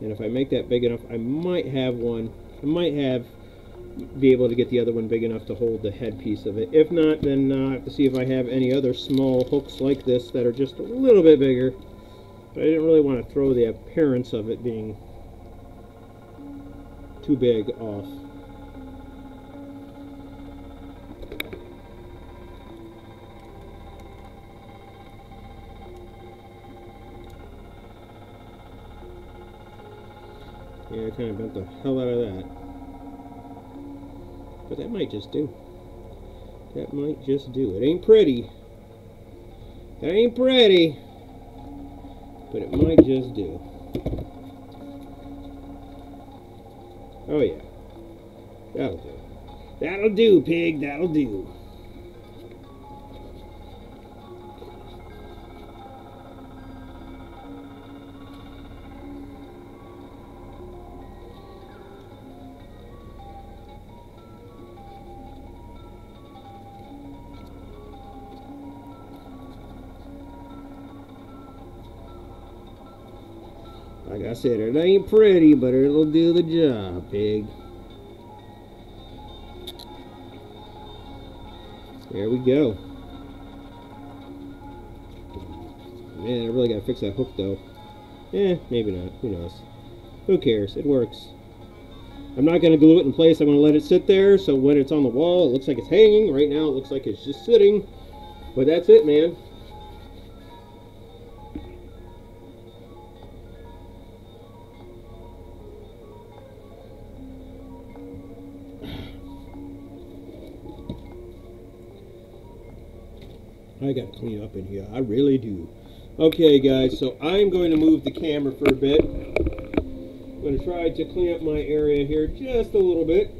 And if I make that big enough, I might have one. I might have be able to get the other one big enough to hold the headpiece of it. If not, then uh, I have to see if I have any other small hooks like this that are just a little bit bigger. But I didn't really want to throw the appearance of it being too big off. Yeah, I kind of bent the hell out of that. But that might just do. That might just do. It ain't pretty. That ain't pretty. But it might just do. Oh yeah. That'll do. That'll do, pig. That'll do. Like I said, it ain't pretty, but it'll do the job, pig. There we go. Man, I really gotta fix that hook though. Eh, maybe not. Who knows? Who cares? It works. I'm not gonna glue it in place. I'm gonna let it sit there so when it's on the wall, it looks like it's hanging. Right now, it looks like it's just sitting. But that's it, man. I gotta clean up in here. I really do. Okay, guys, so I'm going to move the camera for a bit. I'm going to try to clean up my area here just a little bit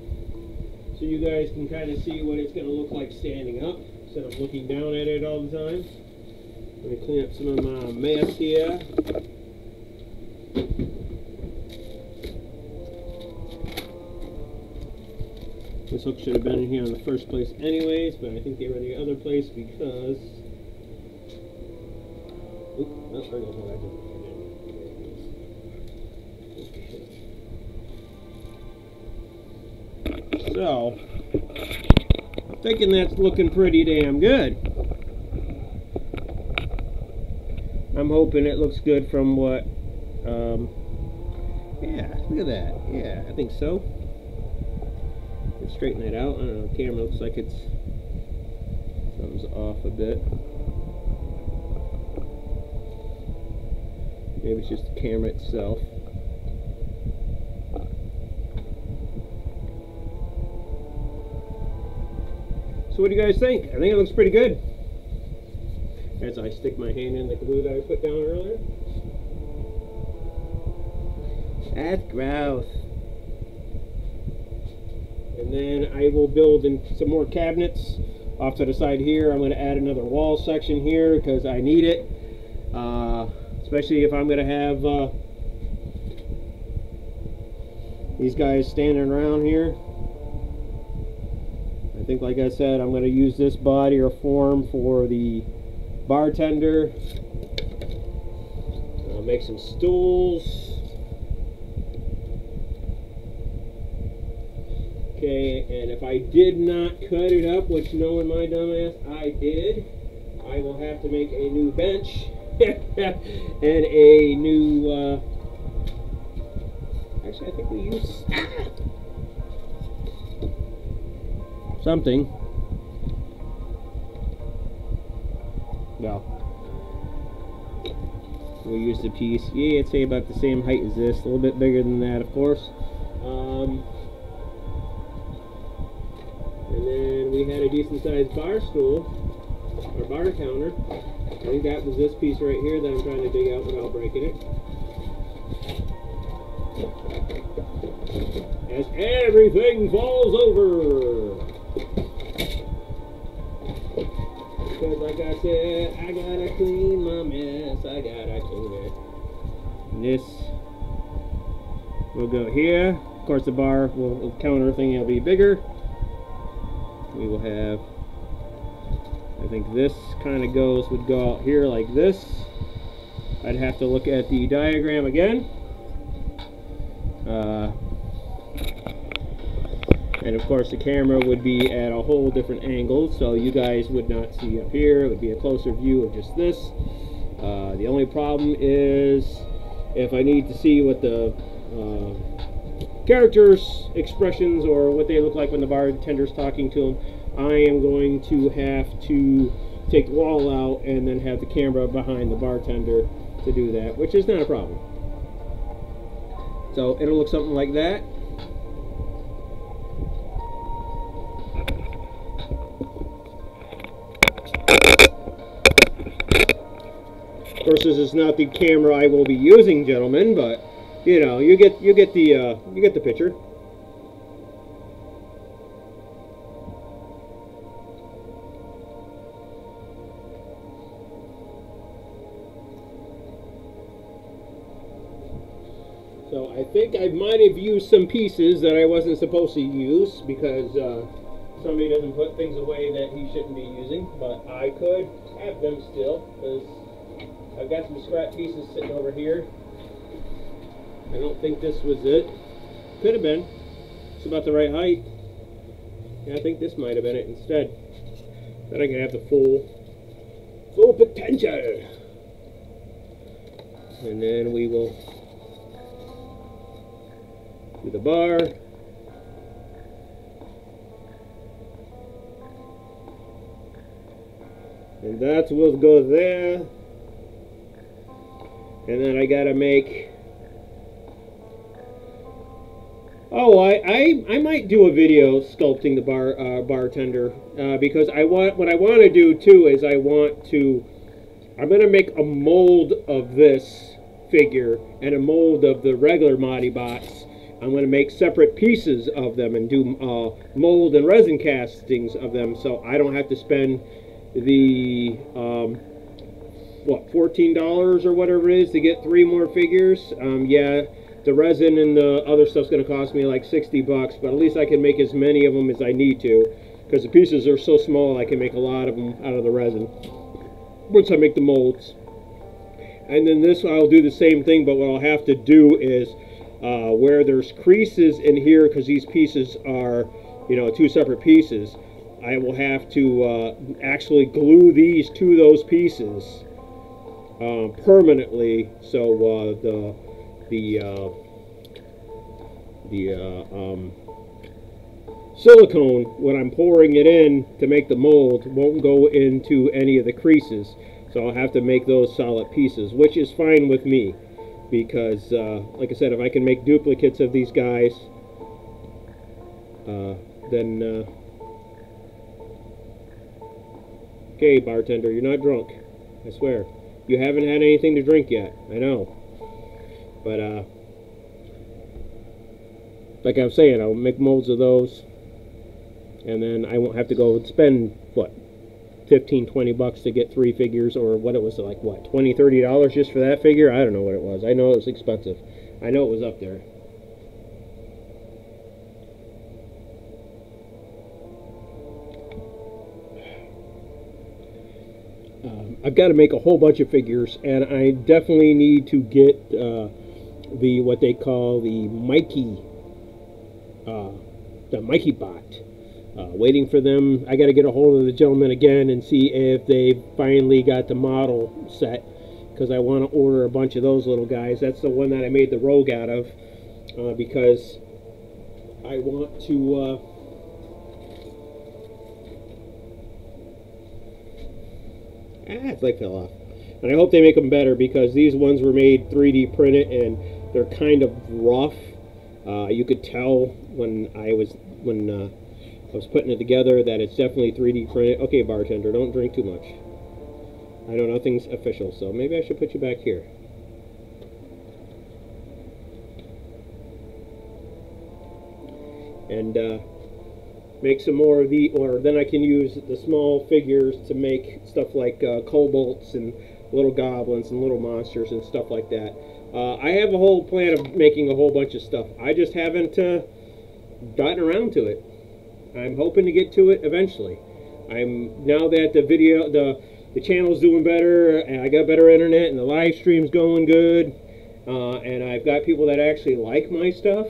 so you guys can kind of see what it's going to look like standing up instead of looking down at it all the time. I'm going to clean up some of my mess here. This hook should have been in here in the first place anyways, but I think they were in the other place because... My Okay. So, I'm thinking that's looking pretty damn good. I'm hoping it looks good from what, um, yeah, look at that. Yeah, I think so Let's straighten that out. I don't know, the camera looks like it's something's off a bit. Maybe it's just the camera itself. So what do you guys think? I think it looks pretty good. As I stick my hand in the glue that I put down earlier. That's gross. And then I will build in some more cabinets off to the side here. I'm going to add another wall section here because I need it. Uh, especially if I'm going to have uh, these guys standing around here. I think, like I said, I'm going to use this body or form for the bartender. I'll make some stools. Okay, and if I did not cut it up, which knowing my dumbass, I did, I will have to make a new bench and a new, uh, actually I think we use something. Well, we'll use the piece. Yeah, it's say about the same height as this, a little bit bigger than that, of course. Um, and then we had a decent sized bar stool, or bar counter. I think that was this piece right here that I'm trying to dig out without breaking it. As everything falls over. Because like I said, I gotta clean my mess. I gotta clean it. And this will go here. Of course the bar will the counter thing will be bigger. We will have I think this kind of goes would go out here like this. I'd have to look at the diagram again. Uh, and of course the camera would be at a whole different angle so you guys would not see up here. It would be a closer view of just this. Uh, the only problem is if I need to see what the uh, characters' expressions or what they look like when the bartender's talking to them, I am going to have to take the wall out and then have the camera behind the bartender to do that, which is not a problem. So it'll look something like that. Of course, this is not the camera I will be using, gentlemen, but you know, you get you get the uh, you get the picture. Think I might have used some pieces that I wasn't supposed to use because uh, somebody doesn't put things away that he shouldn't be using. But I could have them still because I've got some scrap pieces sitting over here. I don't think this was it. Could have been. It's about the right height. Yeah, I think this might have been it instead. Then I can have the full, full potential. And then we will the bar. And that will go there. And then I gotta make Oh, I, I, I might do a video sculpting the bar uh, bartender uh, because I want what I want to do too is I want to I'm gonna make a mold of this figure and a mold of the regular Moddy Bots I'm going to make separate pieces of them and do uh, mold and resin castings of them so I don't have to spend the, um, what, $14 or whatever it is to get three more figures. Um, yeah, the resin and the other stuff's going to cost me like 60 bucks, but at least I can make as many of them as I need to because the pieces are so small I can make a lot of them out of the resin once I make the molds. And then this I'll do the same thing, but what I'll have to do is uh, where there's creases in here because these pieces are you know two separate pieces I will have to uh, actually glue these to those pieces uh, permanently. So uh, the the uh, the uh, um, silicone when I'm pouring it in to make the mold won't go into any of the creases. So I'll have to make those solid pieces which is fine with me because, uh, like I said, if I can make duplicates of these guys, uh, then, uh... okay, bartender, you're not drunk, I swear. You haven't had anything to drink yet, I know. But, uh, like I was saying, I'll make molds of those, and then I won't have to go and spend 15 20 bucks to get three figures or what it was like what 20 30 dollars just for that figure? I don't know what it was. I know it was expensive. I know it was up there. Um, I've got to make a whole bunch of figures and I definitely need to get uh, the what they call the Mikey uh, the Mikey bot uh, waiting for them. I got to get a hold of the gentleman again and see if they finally got the model set because I want to order a bunch of those little guys. That's the one that I made the Rogue out of uh, because I want to. Uh, ah, its leg fell off. And I hope they make them better because these ones were made 3D printed and they're kind of rough. Uh, you could tell when I was when uh, I was putting it together that it's definitely 3D printed. Okay, bartender, don't drink too much. I know nothing's official, so maybe I should put you back here. And uh, make some more of the, or then I can use the small figures to make stuff like uh, kobolds and little goblins and little monsters and stuff like that. Uh, I have a whole plan of making a whole bunch of stuff. I just haven't uh, gotten around to it. I'm hoping to get to it eventually. I'm now that the video the the channel's doing better and I got better internet and the live stream's going good uh, and I've got people that actually like my stuff.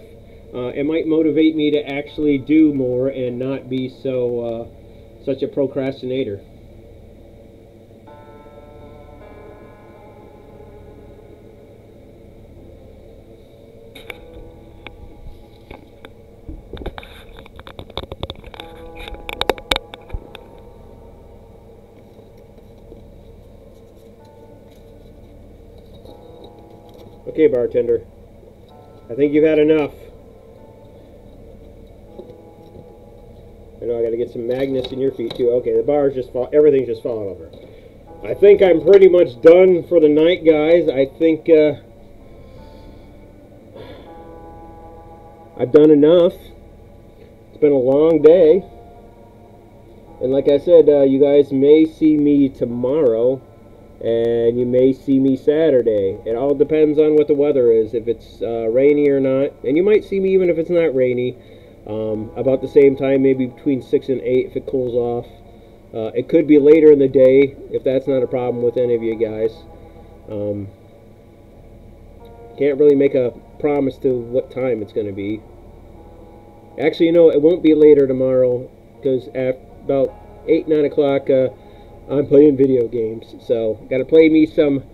Uh, it might motivate me to actually do more and not be so uh, such a procrastinator. Okay, bartender. I think you've had enough. I know I got to get some magnets in your feet too. Okay, the bar's just fall. Everything's just falling over. I think I'm pretty much done for the night, guys. I think uh, I've done enough. It's been a long day. And like I said, uh, you guys may see me tomorrow and you may see me Saturday. It all depends on what the weather is, if it's uh, rainy or not. And you might see me even if it's not rainy, um, about the same time, maybe between 6 and 8 if it cools off. Uh, it could be later in the day if that's not a problem with any of you guys. Um, can't really make a promise to what time it's going to be. Actually, you know, it won't be later tomorrow because at about 8, 9 o'clock, uh, I'm playing video games. So, got to play me some.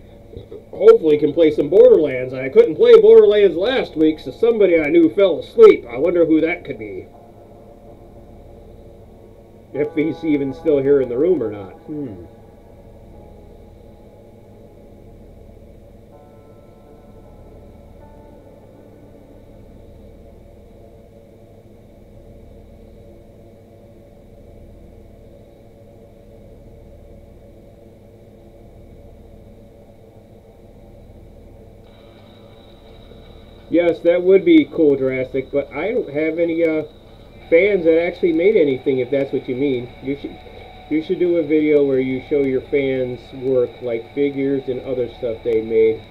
Hopefully, can play some Borderlands. I couldn't play Borderlands last week, so somebody I knew fell asleep. I wonder who that could be. If he's even still here in the room or not. Hmm. Yes, that would be cool, Jurassic, but I don't have any uh, fans that actually made anything, if that's what you mean. You should you should do a video where you show your fans' work, like figures and other stuff they made.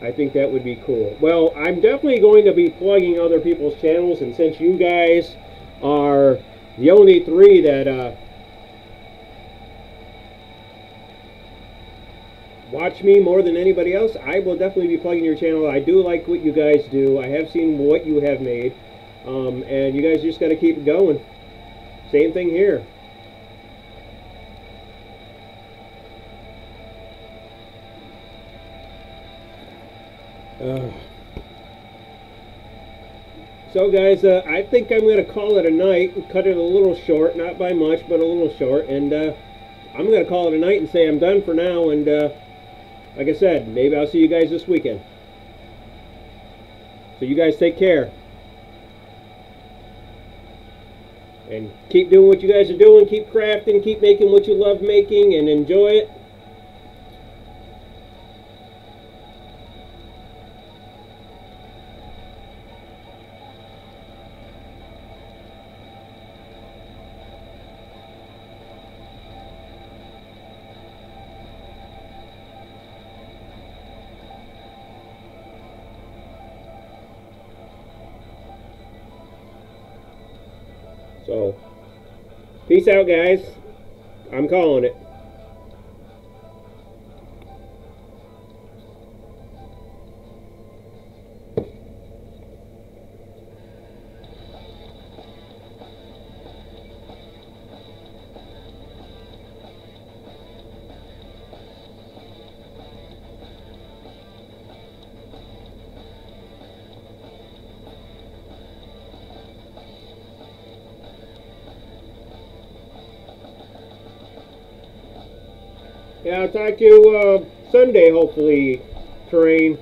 I think that would be cool. Well, I'm definitely going to be plugging other people's channels, and since you guys are the only three that uh, watch me more than anybody else, I will definitely be plugging your channel. I do like what you guys do. I have seen what you have made. Um, and you guys just got to keep it going. Same thing here. Uh, so guys, uh, I think I'm going to call it a night. and Cut it a little short, not by much, but a little short. And uh, I'm going to call it a night and say I'm done for now. And uh, like I said, maybe I'll see you guys this weekend. So you guys take care. And keep doing what you guys are doing. Keep crafting. Keep making what you love making and enjoy it. Peace out, guys. I'm calling it. Hopefully, terrain.